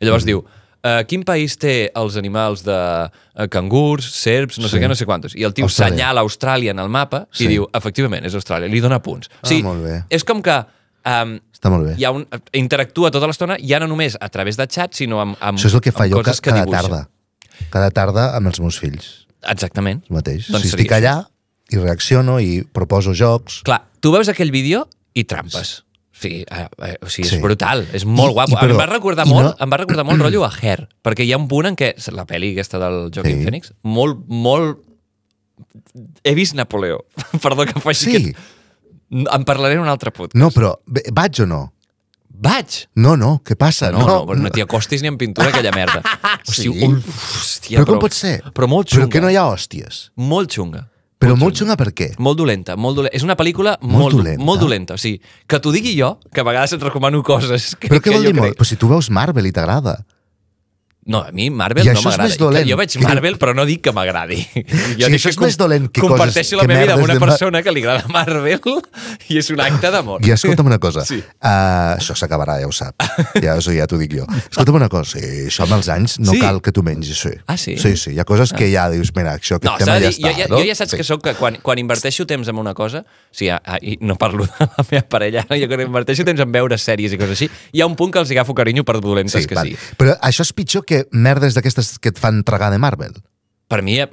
[SPEAKER 3] I llavors mm. diu, uh, quin país té els animals de uh, cangurs, serps, no sé
[SPEAKER 2] Sí.
[SPEAKER 3] què, no sé quantos. I el tio
[SPEAKER 2] Austràlia.
[SPEAKER 3] senyala Austràlia en el mapa
[SPEAKER 2] Sí.
[SPEAKER 3] i diu, efectivament, és Austràlia. Li dona punts. o sigui,
[SPEAKER 2] molt bé.
[SPEAKER 3] És com que um,
[SPEAKER 2] està molt bé.
[SPEAKER 3] hi ha un, interactua tota l'estona, ja no només a través de xat, sinó amb, amb,
[SPEAKER 2] Això és el que fa jo ca
[SPEAKER 3] que
[SPEAKER 2] cada
[SPEAKER 3] dibuixa.
[SPEAKER 2] tarda. Cada tarda amb els meus fills.
[SPEAKER 3] Exactament.
[SPEAKER 2] El mateix.
[SPEAKER 3] Doncs
[SPEAKER 2] si estic allà i reacciono i proposo jocs...
[SPEAKER 3] Clar, tu veus aquell vídeo i trampes. Sí, eh, eh, o sigui, és
[SPEAKER 2] Sí.
[SPEAKER 3] brutal, és molt
[SPEAKER 2] I-
[SPEAKER 3] guapo.
[SPEAKER 2] i però-
[SPEAKER 3] em va recordar molt,
[SPEAKER 2] no-
[SPEAKER 3] em va recordar molt rotllo a Hair, perquè hi ha un punt en què la pel·li aquesta del Joaquin
[SPEAKER 2] Sí.
[SPEAKER 3] Phoenix, molt, molt... He vist Napoleó. Perdó que faci
[SPEAKER 2] Sí.
[SPEAKER 3] aquest... En parlaré en un altre podcast.
[SPEAKER 2] No, però vaig o no?
[SPEAKER 3] Vaig!
[SPEAKER 2] No, no, què passa?
[SPEAKER 3] No, no, però no t'hi acostis ni en pintura aquella merda. O
[SPEAKER 2] Sí?
[SPEAKER 3] sigui, uf, hòstia,
[SPEAKER 2] Però com pot ser?
[SPEAKER 3] Però molt xunga.
[SPEAKER 2] Però que no hi ha hòsties.
[SPEAKER 3] Molt xunga.
[SPEAKER 2] Però molt xunga per què?
[SPEAKER 3] Molt dolenta, molt dolenta. És una pel·lícula
[SPEAKER 2] Molt
[SPEAKER 3] molt,
[SPEAKER 2] dolenta.
[SPEAKER 3] molt dolenta. O sigui, que t'ho digui jo, que a vegades et recomano coses que,
[SPEAKER 2] Però què
[SPEAKER 3] que
[SPEAKER 2] vol dir molt? Però si tu veus Marvel i t'agrada.
[SPEAKER 3] No, a mi Marvel no m'agrada. Que Jo veig
[SPEAKER 2] Que-
[SPEAKER 3] Marvel, però no dic que m'agradi. Jo
[SPEAKER 2] Sí,
[SPEAKER 3] dic
[SPEAKER 2] això és
[SPEAKER 3] com-
[SPEAKER 2] més dolent que
[SPEAKER 3] Comparteixo
[SPEAKER 2] coses-
[SPEAKER 3] la
[SPEAKER 2] que
[SPEAKER 3] meva vida amb una
[SPEAKER 2] de
[SPEAKER 3] persona que li agrada Marvel i és un acte d'amor.
[SPEAKER 2] I escolta'm una cosa.
[SPEAKER 3] Sí.
[SPEAKER 2] Uh, això s'acabarà, ja ho saps. Ja, això ja t'ho dic jo. Escolta'm una cosa. Sí, això amb els anys no
[SPEAKER 3] Sí.
[SPEAKER 2] cal que tu mengis. Sí.
[SPEAKER 3] Ah, sí?
[SPEAKER 2] Sí, sí. Hi ha coses que ja dius, mira, això, aquest
[SPEAKER 3] No,
[SPEAKER 2] tema ja
[SPEAKER 3] dir,
[SPEAKER 2] està.
[SPEAKER 3] jo, ja,
[SPEAKER 2] no?
[SPEAKER 3] jo ja saps
[SPEAKER 2] sí.
[SPEAKER 3] que sóc que quan, quan inverteixo temps en una cosa, o sigui, ah, i no parlo de la meva parella, jo quan inverteixo temps en veure sèries i coses així, hi ha un punt que els agafo carinyo per dolentes
[SPEAKER 2] Sí,
[SPEAKER 3] que
[SPEAKER 2] val.
[SPEAKER 3] sí.
[SPEAKER 2] Però això és pitjor que merdes d'aquestes que et fan tragar de Marvel.
[SPEAKER 3] Per mi, eh,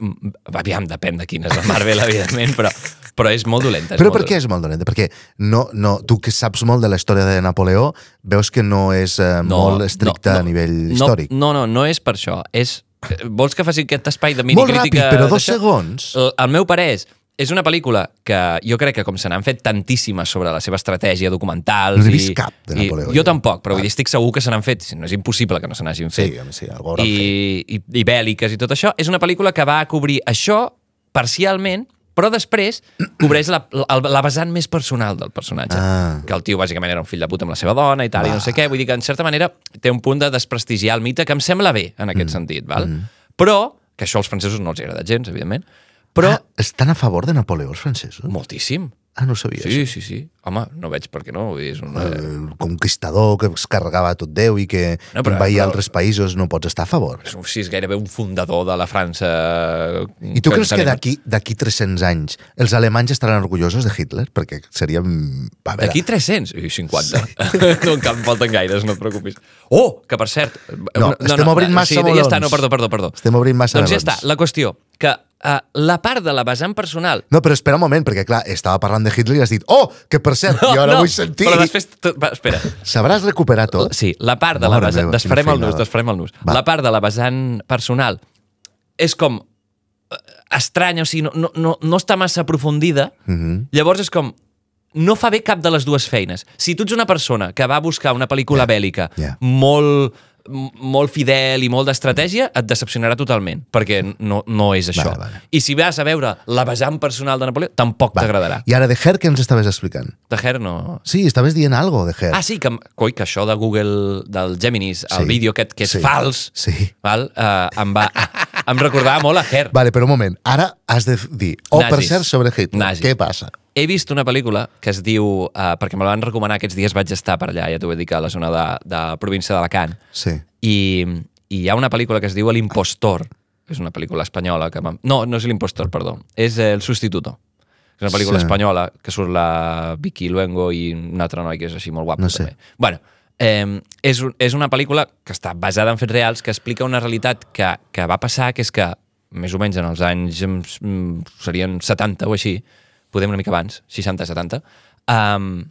[SPEAKER 3] aviam, depèn de quina és la Marvel, evidentment, però, però és molt dolenta. És
[SPEAKER 2] Però
[SPEAKER 3] molt
[SPEAKER 2] per què és molt dolenta? Perquè no, no, tu que saps molt de la història de Napoleó, veus que no és eh, molt estricta a nivell històric.
[SPEAKER 3] No, no, no és per això. És, eh, vols que faci aquest espai de
[SPEAKER 2] Molt ràpid,
[SPEAKER 3] minicrítica?
[SPEAKER 2] però dos segons.
[SPEAKER 3] El, el meu pare és, és una pel·lícula que jo crec que com se n'han fet tantíssimes sobre la seva estratègia documental...
[SPEAKER 2] No n'he vist cap de Napoleó,
[SPEAKER 3] I, jo
[SPEAKER 2] jo.
[SPEAKER 3] tampoc, però
[SPEAKER 2] Ah.
[SPEAKER 3] vull dir, estic segur que se n'han fet. No és impossible que no se n'hagin fet.
[SPEAKER 2] Sí, sí, algú
[SPEAKER 3] I, i, i bèl·liques i tot això. És una pel·lícula que va a cobrir això parcialment, però després cobreix la, la, la vessant més personal del personatge.
[SPEAKER 2] Ah.
[SPEAKER 3] Que el tio bàsicament era un fill de puta amb la seva dona i tal, i no sé què. Vull dir que en certa manera té un punt de desprestigiar el mite que em sembla bé en aquest mm. sentit, val? Mm. Però, que això als francesos no els agrada gens, evidentment, però
[SPEAKER 2] Ah, estan a favor de Napoleó, els francesos?
[SPEAKER 3] moltíssim.
[SPEAKER 2] Ah, no sabia.
[SPEAKER 3] Sí, sí, sí. Home, no veig per què no. És una...
[SPEAKER 2] El conquistador que es carregava tot Déu i que
[SPEAKER 3] No,
[SPEAKER 2] no,
[SPEAKER 3] però- però-
[SPEAKER 2] altres països, no pots estar a favor.
[SPEAKER 3] és un, sí, és gairebé un fundador de la França...
[SPEAKER 2] I tu creus que d'aquí d'aquí 300 anys els alemanys estaran orgullosos de Hitler? Perquè veure,
[SPEAKER 3] D'aquí 300? I 50. no en cap falten gaires, no et preocupis. Oh, que per cert...
[SPEAKER 2] No, estem obrint massa
[SPEAKER 3] sí, Ja està, no, perdó, perdó, perdó.
[SPEAKER 2] Estem obrint massa
[SPEAKER 3] Doncs ja
[SPEAKER 2] melons.
[SPEAKER 3] està, la qüestió, que uh, la part de la vessant personal...
[SPEAKER 2] No, però espera un moment, perquè clar, estava parlant de Hitler i has dit oh, que per cert, jo ara
[SPEAKER 3] no,
[SPEAKER 2] vull sentir.
[SPEAKER 3] Però després... Tot, va, espera.
[SPEAKER 2] Sabràs recuperar tot?
[SPEAKER 3] Sí, la part de la vessant...
[SPEAKER 2] meva,
[SPEAKER 3] Desfarem el nus, desfarem el nus.
[SPEAKER 2] Va.
[SPEAKER 3] La part de la vessant personal és com eh, estranya, o sigui, no, no, no, no està massa aprofundida.
[SPEAKER 2] Mhm.
[SPEAKER 3] Llavors és com no fa bé cap de les dues feines. Si tu ets una persona que va buscar una pel·lícula
[SPEAKER 2] Ja,
[SPEAKER 3] bèl·lica
[SPEAKER 2] ja.
[SPEAKER 3] molt molt fidel i molt d'estratègia, et decepcionarà totalment, perquè no, no és això.
[SPEAKER 2] Vale, vale.
[SPEAKER 3] I si vas a veure la vessant personal de Napoleó, tampoc
[SPEAKER 2] Va.
[SPEAKER 3] t'agradarà.
[SPEAKER 2] I ara, de Her, què ens estaves explicant?
[SPEAKER 3] De Her no...
[SPEAKER 2] Sí, estaves dient algo de Her.
[SPEAKER 3] Ah, sí, que, coi, que això de Google, del Geminis, el
[SPEAKER 2] Sí.
[SPEAKER 3] vídeo aquest que és
[SPEAKER 2] Sí.
[SPEAKER 3] fals,
[SPEAKER 2] Sí.
[SPEAKER 3] val? Uh, em, va, em recordava molt a Her.
[SPEAKER 2] Vale, però un moment. Ara has de dir, oh, per
[SPEAKER 3] Nazis.
[SPEAKER 2] cert, sobre Hitler.
[SPEAKER 3] Nazis.
[SPEAKER 2] Què passa?
[SPEAKER 3] He vist una pel·lícula que es diu, uh, perquè me la van recomanar aquests dies, vaig estar per allà, ja t'ho he dit, a la zona de, de la província d'Alacant,
[SPEAKER 2] Sí.
[SPEAKER 3] i, i hi ha una pel·lícula que es diu L'impostor, és una pel·lícula espanyola que... No, no és l'impostor, perdó, és El sustituto. És una pel·lícula
[SPEAKER 2] Sí.
[SPEAKER 3] espanyola que surt la Vicky Luengo i un altre noi que és així molt guapo
[SPEAKER 2] No sé.
[SPEAKER 3] també. Bueno, eh, és, és una pel·lícula que està basada en fets reals, que explica una realitat que, que va passar, que és que més o menys en els anys mm, serien 70 o així, podem una mica abans, 60-70, um,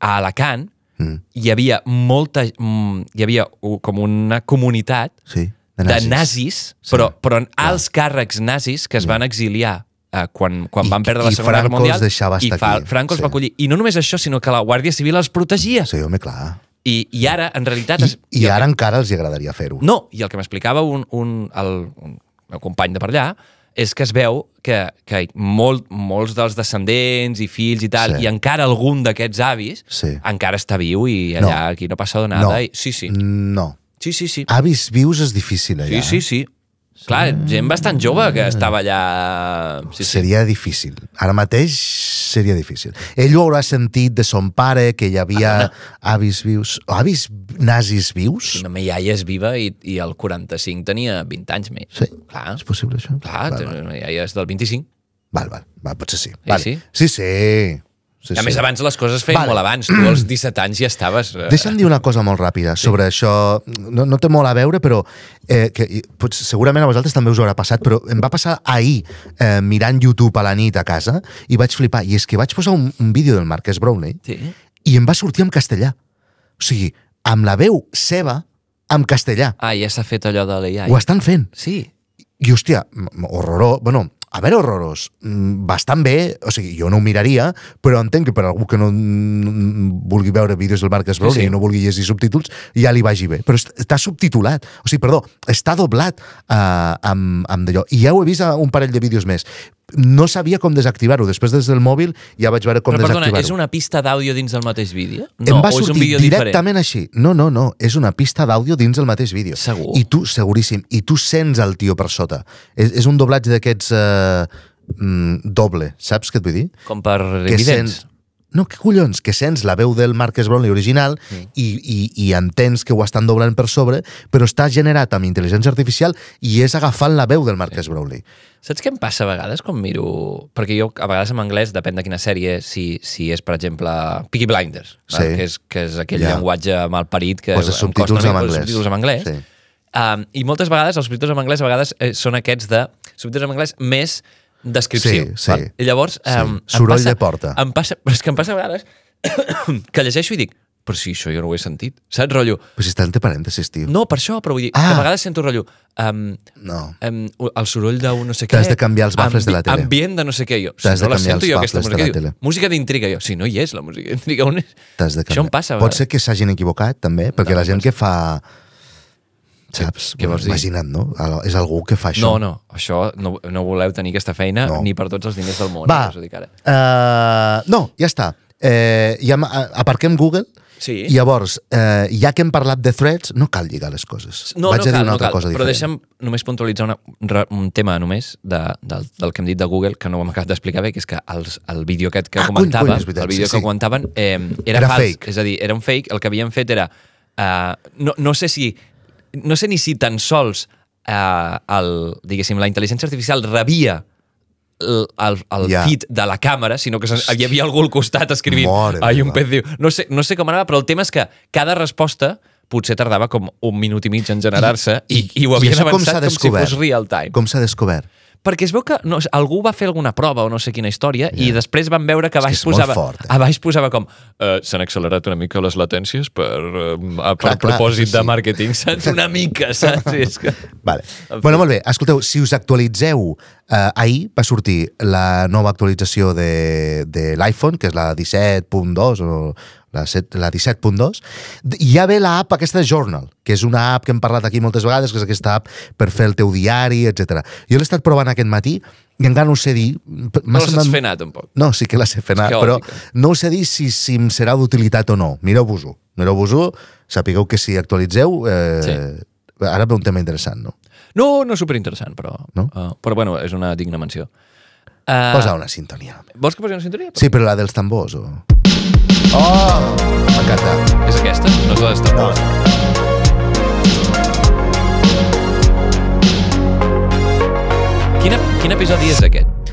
[SPEAKER 3] a Alacant
[SPEAKER 2] Mm.
[SPEAKER 3] hi havia molta... mm, hi havia com una comunitat
[SPEAKER 2] Sí.
[SPEAKER 3] de nazis, nazis
[SPEAKER 2] Sí.
[SPEAKER 3] però, però en alts càrrecs nazis que es van exiliar eh, quan, quan
[SPEAKER 2] I-
[SPEAKER 3] van perdre la
[SPEAKER 2] i
[SPEAKER 3] Segona Guerra
[SPEAKER 2] Franco
[SPEAKER 3] Mundial i
[SPEAKER 2] aquí.
[SPEAKER 3] Franco els
[SPEAKER 2] Sí.
[SPEAKER 3] va acollir. I no només això, sinó que la Guàrdia Civil els protegia.
[SPEAKER 2] Sí, home, clar.
[SPEAKER 3] I, I ara, en realitat...
[SPEAKER 2] I,
[SPEAKER 3] es-
[SPEAKER 2] i
[SPEAKER 3] el
[SPEAKER 2] ara
[SPEAKER 3] que-
[SPEAKER 2] encara els hi agradaria fer-ho.
[SPEAKER 3] no, i el que m'explicava un, un, el, un meu company de per allà és que es veu que, que molt, molts dels descendents i fills i tal,
[SPEAKER 2] Sí.
[SPEAKER 3] i encara algun d'aquests avis
[SPEAKER 2] Sí.
[SPEAKER 3] encara està viu i allà aquí no passa nada.
[SPEAKER 2] No.
[SPEAKER 3] I, sí, sí.
[SPEAKER 2] No.
[SPEAKER 3] Sí, sí, sí.
[SPEAKER 2] Avis vius és difícil, allà.
[SPEAKER 3] Sí, sí, sí. Clar, gent bastant jove que estava allà... Sí, sí.
[SPEAKER 2] Seria difícil. Ara mateix seria difícil. Ell ho haurà sentit de son pare, que hi havia avis vius... Avis nazis vius?
[SPEAKER 3] La meva iaia és viva i, i el 45 tenia 20 anys més.
[SPEAKER 2] Sí.
[SPEAKER 3] Clar,
[SPEAKER 2] És possible, això?
[SPEAKER 3] clar,
[SPEAKER 2] Val, val,
[SPEAKER 3] iaia és del 25.
[SPEAKER 2] val, val, val potser sí. Vale.
[SPEAKER 3] sí?
[SPEAKER 2] Sí, sí. Sí,
[SPEAKER 3] a
[SPEAKER 2] sí.
[SPEAKER 3] més, abans les coses es feien
[SPEAKER 2] Vale.
[SPEAKER 3] molt abans. Tu als 17 anys ja estaves... eh,
[SPEAKER 2] Deixa'm dir una cosa molt ràpida sobre això. No, no té molt a veure, però eh, que, pots, segurament a vosaltres també us haurà passat, però em va passar ahir eh, mirant YouTube a la nit a casa i vaig flipar. I és que vaig posar un, un vídeo del Marquès Brownlee
[SPEAKER 3] Sí.
[SPEAKER 2] i em va sortir en castellà. O sigui, amb la veu seva en castellà.
[SPEAKER 3] Ah, ja s'ha fet allò de l'AI.
[SPEAKER 2] Ho estan fent.
[SPEAKER 3] Sí.
[SPEAKER 2] I, hòstia, horrorós... Bueno, a veure, horrorós. mm, Bastant bé, o sigui, jo no ho miraria, però entenc que per algú que no mm, vulgui veure vídeos del Marcus Brownlee
[SPEAKER 3] sí.
[SPEAKER 2] i no vulgui llegir subtítols, ja li vagi bé. Però est- està subtitulat. O sigui, perdó, està doblat uh, amb, amb d'allò. I ja ho he vist un parell de vídeos més. No sabia com desactivar-ho. Després, des del mòbil, ja vaig veure com
[SPEAKER 3] Però perdona,
[SPEAKER 2] desactivar-ho.
[SPEAKER 3] és una pista d'àudio dins del mateix vídeo?
[SPEAKER 2] em va
[SPEAKER 3] és un
[SPEAKER 2] sortir
[SPEAKER 3] vídeo diferent?
[SPEAKER 2] directament així. No, no, no. És una pista d'àudio dins el mateix vídeo.
[SPEAKER 3] Segur?
[SPEAKER 2] I tu, seguríssim. I tu sents el tio per sota. És, és un doblatge d'aquests eh, mm, doble. Saps què et vull dir?
[SPEAKER 3] Com per
[SPEAKER 2] Que
[SPEAKER 3] evidents.
[SPEAKER 2] sents... No, què collons? Que sents la veu del Marcus Brownlee original
[SPEAKER 3] Mm.
[SPEAKER 2] i, i, i entens que ho estan doblant per sobre, però està generat amb intel·ligència artificial i és agafant la veu del Marcus Brownlee.
[SPEAKER 3] Saps què em passa a vegades quan miro... Perquè jo, a vegades en anglès, depèn de quina sèrie, si, si és, per exemple, Peaky Blinders,
[SPEAKER 2] Sí.
[SPEAKER 3] que, és, que és aquell
[SPEAKER 2] Ja.
[SPEAKER 3] llenguatge malparit que
[SPEAKER 2] Poses
[SPEAKER 3] em costa
[SPEAKER 2] subtítols
[SPEAKER 3] una
[SPEAKER 2] en anglès.
[SPEAKER 3] subtítols en anglès.
[SPEAKER 2] Sí.
[SPEAKER 3] Um, I moltes vegades, els subtítols en anglès, a vegades eh, són aquests de subtítols en anglès més descripció.
[SPEAKER 2] Sí, sí.
[SPEAKER 3] val? I llavors...
[SPEAKER 2] Sí.
[SPEAKER 3] Um,
[SPEAKER 2] Soroll
[SPEAKER 3] passa,
[SPEAKER 2] de porta.
[SPEAKER 3] Em passa, però és que em passa a vegades que llegeixo i dic però si això jo no ho he sentit. Saps, rotllo?
[SPEAKER 2] Però si està entre parèntesis, tio.
[SPEAKER 3] No, per això, però vull dir,
[SPEAKER 2] Ah.
[SPEAKER 3] que a vegades sento rotllo... Um,
[SPEAKER 2] No.
[SPEAKER 3] um, el soroll d'un no sé què...
[SPEAKER 2] T'has de canviar els bafles de la tele.
[SPEAKER 3] Ambient de no sé què, jo. Si
[SPEAKER 2] de
[SPEAKER 3] no la
[SPEAKER 2] canviar
[SPEAKER 3] sento
[SPEAKER 2] els
[SPEAKER 3] jo, aquesta
[SPEAKER 2] de
[SPEAKER 3] música.
[SPEAKER 2] la
[SPEAKER 3] Diu, música d'intriga, jo. Si no hi és, la música d'intriga, on és?
[SPEAKER 2] T'has de
[SPEAKER 3] Això
[SPEAKER 2] canviar.
[SPEAKER 3] em passa,
[SPEAKER 2] Pot ser que s'hagin equivocat, també, perquè la gent que fa... Saps?
[SPEAKER 3] què vols dir?
[SPEAKER 2] Imagina't, no? És algú que fa això.
[SPEAKER 3] No, no, això no, no voleu tenir aquesta feina
[SPEAKER 2] No.
[SPEAKER 3] ni per tots els diners del món.
[SPEAKER 2] Va,
[SPEAKER 3] eh,
[SPEAKER 2] uh, no, ja està. Eh, ja aparquem Google
[SPEAKER 3] Sí.
[SPEAKER 2] i llavors, eh, ja que hem parlat de threads, no cal lligar les coses.
[SPEAKER 3] No,
[SPEAKER 2] Vaig
[SPEAKER 3] no
[SPEAKER 2] a dir
[SPEAKER 3] cal,
[SPEAKER 2] una
[SPEAKER 3] no
[SPEAKER 2] altra
[SPEAKER 3] cal,
[SPEAKER 2] cosa
[SPEAKER 3] però
[SPEAKER 2] diferent.
[SPEAKER 3] deixa'm només puntualitzar una, un tema només de, del, del que hem dit de Google, que no ho hem acabat d'explicar bé, que és que els, el vídeo aquest que
[SPEAKER 2] Ah, cony,
[SPEAKER 3] comentava,
[SPEAKER 2] cony, veritat,
[SPEAKER 3] el vídeo
[SPEAKER 2] sí,
[SPEAKER 3] que
[SPEAKER 2] sí.
[SPEAKER 3] comentaven, eh, era,
[SPEAKER 2] Era
[SPEAKER 3] fals.
[SPEAKER 2] fake.
[SPEAKER 3] És a dir, era un fake. El que havien fet era... Eh, no, no sé si... No sé ni si tan sols eh, el, diguéssim, la intel·ligència artificial rebia el, el, el
[SPEAKER 2] Ja.
[SPEAKER 3] feed de la càmera, sinó que hi havia algú al costat escrivint
[SPEAKER 2] Mare
[SPEAKER 3] ai, un pez diu... No sé, no sé com anava, però el tema és que cada resposta potser tardava com un minut i mig en generar-se i, i, ho havien
[SPEAKER 2] això com s'ha
[SPEAKER 3] avançat com, si
[SPEAKER 2] descobert?
[SPEAKER 3] fos real time.
[SPEAKER 2] Com s'ha descobert?
[SPEAKER 3] Perquè es veu que no, algú va fer alguna prova o no sé quina història yeah. i després van veure que a baix posava,
[SPEAKER 2] fort, eh?
[SPEAKER 3] a baix posava com uh, s'han accelerat una mica les latències per, uh, per
[SPEAKER 2] Clar, clar,
[SPEAKER 3] propòsit
[SPEAKER 2] sí.
[SPEAKER 3] de màrqueting, saps? Una mica, saps? I és que...
[SPEAKER 2] Vale. Bueno, molt bé. Escolteu, si us actualitzeu, eh, ahir va sortir la nova actualització de, de l'iPhone, que és la 17.2 o la, la 17.2, d- hi ha bé l'app aquesta de Journal, que és una app que hem parlat aquí moltes vegades, que és aquesta app per fer el teu diari, etc. Jo l'he estat provant aquest matí i encara no ho sé dir.
[SPEAKER 3] No la saps fer anar, tampoc.
[SPEAKER 2] No, sí que la sé fer anar, però no us sé dir si, si em serà d'utilitat o no. Mireu-vos-ho. Mireu-vos-ho, sapigueu que si actualitzeu... Eh,
[SPEAKER 3] Sí.
[SPEAKER 2] Ara ve un tema interessant, no?
[SPEAKER 3] No, no superinteressant, però...
[SPEAKER 2] No?
[SPEAKER 3] Uh, però bueno, és una digna menció. Uh,
[SPEAKER 2] Posa una sintonia.
[SPEAKER 3] Vols que posi una sintonia?
[SPEAKER 2] Sí, però la dels tambors, o... Oh! M'encanta.
[SPEAKER 3] És aquesta? No és la d'esta.
[SPEAKER 2] No.
[SPEAKER 3] Quina, quin episodi és aquest?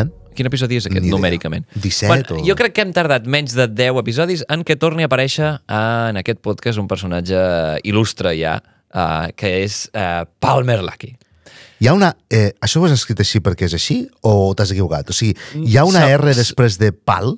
[SPEAKER 2] Eh?
[SPEAKER 3] Quin episodi és aquest,
[SPEAKER 2] Ni idea.
[SPEAKER 3] numèricament?
[SPEAKER 2] 17 o-
[SPEAKER 3] Jo crec que hem tardat menys de 10 episodis en què torni a aparèixer en aquest podcast un personatge il·lustre ja, eh, que és eh, Palmer Lucky.
[SPEAKER 2] Hi ha una... Eh, això ho has escrit així perquè és així o t'has equivocat? O sigui, hi ha una
[SPEAKER 3] Sa-
[SPEAKER 2] R després de pal?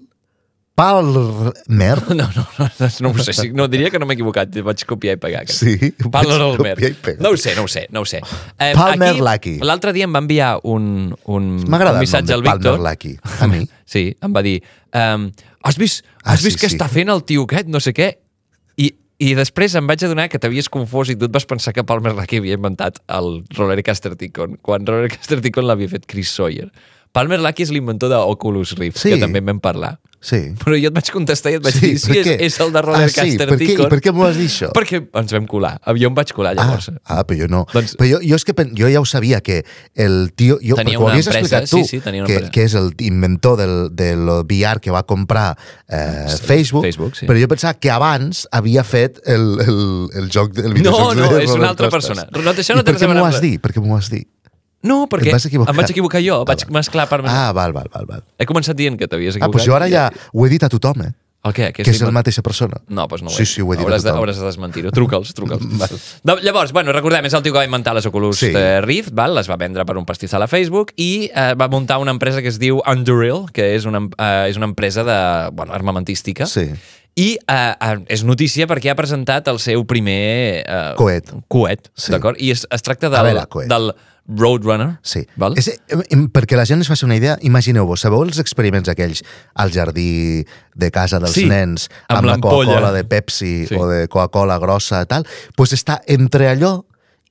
[SPEAKER 2] Palmer?
[SPEAKER 3] No, no, no, no ho sé. sí, No, diria que no m'he equivocat. Vaig copiar i pegar. crec.
[SPEAKER 2] Sí,
[SPEAKER 3] Palmer
[SPEAKER 2] vaig
[SPEAKER 3] Ulmer.
[SPEAKER 2] copiar i pegar.
[SPEAKER 3] No ho sé, no ho sé, no ho sé. Eh,
[SPEAKER 2] Palmer
[SPEAKER 3] aquí,
[SPEAKER 2] Lucky.
[SPEAKER 3] L'altre dia em va enviar un, un, un missatge al Víctor.
[SPEAKER 2] Palmer Lucky. A mi?
[SPEAKER 3] Sí, em va dir, um, has vist,
[SPEAKER 2] Ah,
[SPEAKER 3] has
[SPEAKER 2] sí,
[SPEAKER 3] vist què
[SPEAKER 2] sí.
[SPEAKER 3] està fent el tio aquest, no sé què? I, I després em vaig adonar que t'havies confós i tu et vas pensar que Palmer Lucky havia inventat el Rollercoaster Ticon, quan Rollercoaster Ticon l'havia fet Chris Sawyer. Palmer Lucky és l'inventor d'Oculus Rift,
[SPEAKER 2] Sí.
[SPEAKER 3] que també en vam parlar.
[SPEAKER 2] Sí.
[SPEAKER 3] Però jo et vaig contestar i et vaig
[SPEAKER 2] Sí,
[SPEAKER 3] dir, sí, és, és el de
[SPEAKER 2] Ah, sí, per què? Per què m'ho vas dir, això?
[SPEAKER 3] Perquè ens vam colar. Jo em vaig colar,
[SPEAKER 2] Ah,
[SPEAKER 3] llavors.
[SPEAKER 2] ah, però jo no.
[SPEAKER 3] Doncs-
[SPEAKER 2] però jo, jo, és que, pen- jo ja ho sabia, que el tio... Jo,
[SPEAKER 3] Tenia una empresa,
[SPEAKER 2] explicat tu,
[SPEAKER 3] sí, sí, tenia una
[SPEAKER 2] que,
[SPEAKER 3] empresa.
[SPEAKER 2] que és el inventor del, del VR que va comprar eh, Facebook,
[SPEAKER 3] Facebook, sí.
[SPEAKER 2] però jo pensava que abans havia fet el, el, el joc, el
[SPEAKER 3] No,
[SPEAKER 2] videojoc
[SPEAKER 3] no,
[SPEAKER 2] de
[SPEAKER 3] és una altra persona. No, això no
[SPEAKER 2] I per què m'ho vas dir? Per què m'ho vas dir?
[SPEAKER 3] No, perquè em vaig equivocar jo, vaig
[SPEAKER 2] Vale.
[SPEAKER 3] mesclar per...
[SPEAKER 2] Ah, val, val, val. val.
[SPEAKER 3] He començat dient que t'havies
[SPEAKER 2] Ah,
[SPEAKER 3] equivocat.
[SPEAKER 2] doncs jo ara ja ho he dit a tothom, eh?
[SPEAKER 3] El què?
[SPEAKER 2] Que és la mateixa persona.
[SPEAKER 3] No, doncs no ho
[SPEAKER 2] Sí,
[SPEAKER 3] he
[SPEAKER 2] sí, ho he dit a
[SPEAKER 3] hauràs de,
[SPEAKER 2] tothom.
[SPEAKER 3] hauràs de desmentir-ho. Truca'ls, truca'ls. De, llavors, bueno, recordem, és el tio que va inventar les Oculus
[SPEAKER 2] Sí.
[SPEAKER 3] sí. Rift, val? les va vendre per un pastissal a Facebook i eh, va muntar una empresa que es diu Underill, que és una, eh, és una empresa de, bueno, armamentística.
[SPEAKER 2] Sí.
[SPEAKER 3] I eh, eh, és notícia perquè ha presentat el seu primer... Eh,
[SPEAKER 2] Coet.
[SPEAKER 3] Coet,
[SPEAKER 2] Sí.
[SPEAKER 3] d'acord? I es, es tracta
[SPEAKER 2] A
[SPEAKER 3] del,
[SPEAKER 2] veure, coet.
[SPEAKER 3] del Roadrunner.
[SPEAKER 2] Sí.
[SPEAKER 3] Val?
[SPEAKER 2] És, em, perquè la gent es faci una idea, imagineu-vos, sabeu els experiments aquells al jardí de casa dels
[SPEAKER 3] Sí,
[SPEAKER 2] nens
[SPEAKER 3] amb
[SPEAKER 2] amb, la. Coca-Cola de Pepsi
[SPEAKER 3] Sí.
[SPEAKER 2] o de Coca-Cola grossa tal, doncs està entre allò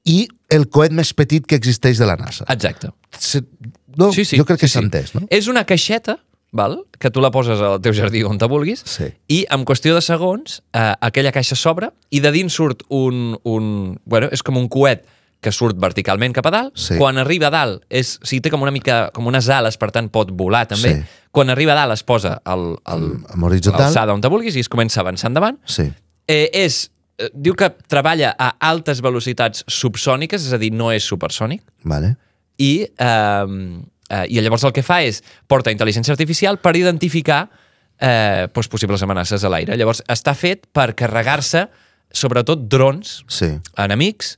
[SPEAKER 2] i el coet més petit que existeix de la NASA.
[SPEAKER 3] Exacte.
[SPEAKER 2] Se- No,
[SPEAKER 3] Sí, sí,
[SPEAKER 2] jo crec que s'ha
[SPEAKER 3] sí.
[SPEAKER 2] entès, no?
[SPEAKER 3] És una caixeta, val? que tu la poses al teu jardí on te vulguis,
[SPEAKER 2] Sí.
[SPEAKER 3] i en qüestió de segons eh, aquella caixa s'obre i de dins surt un, un... Bueno, és com un coet que surt verticalment cap a dalt.
[SPEAKER 2] Sí.
[SPEAKER 3] Quan arriba a dalt, és, o sigui, té com una mica com unes ales, per tant pot volar també.
[SPEAKER 2] Sí.
[SPEAKER 3] Quan arriba a dalt es posa el, el,
[SPEAKER 2] Amb horitzontal.
[SPEAKER 3] l'alçada on te vulguis i es comença a avançar endavant.
[SPEAKER 2] Sí.
[SPEAKER 3] Eh, és, eh, diu que treballa a altes velocitats subsòniques, és a dir, no és supersònic,
[SPEAKER 2] Vale.
[SPEAKER 3] i, eh, eh, i llavors el que fa és porta intel·ligència artificial per identificar eh, doncs, possibles amenaces a l'aire. Llavors està fet per carregar-se sobretot drons
[SPEAKER 2] Sí.
[SPEAKER 3] enemics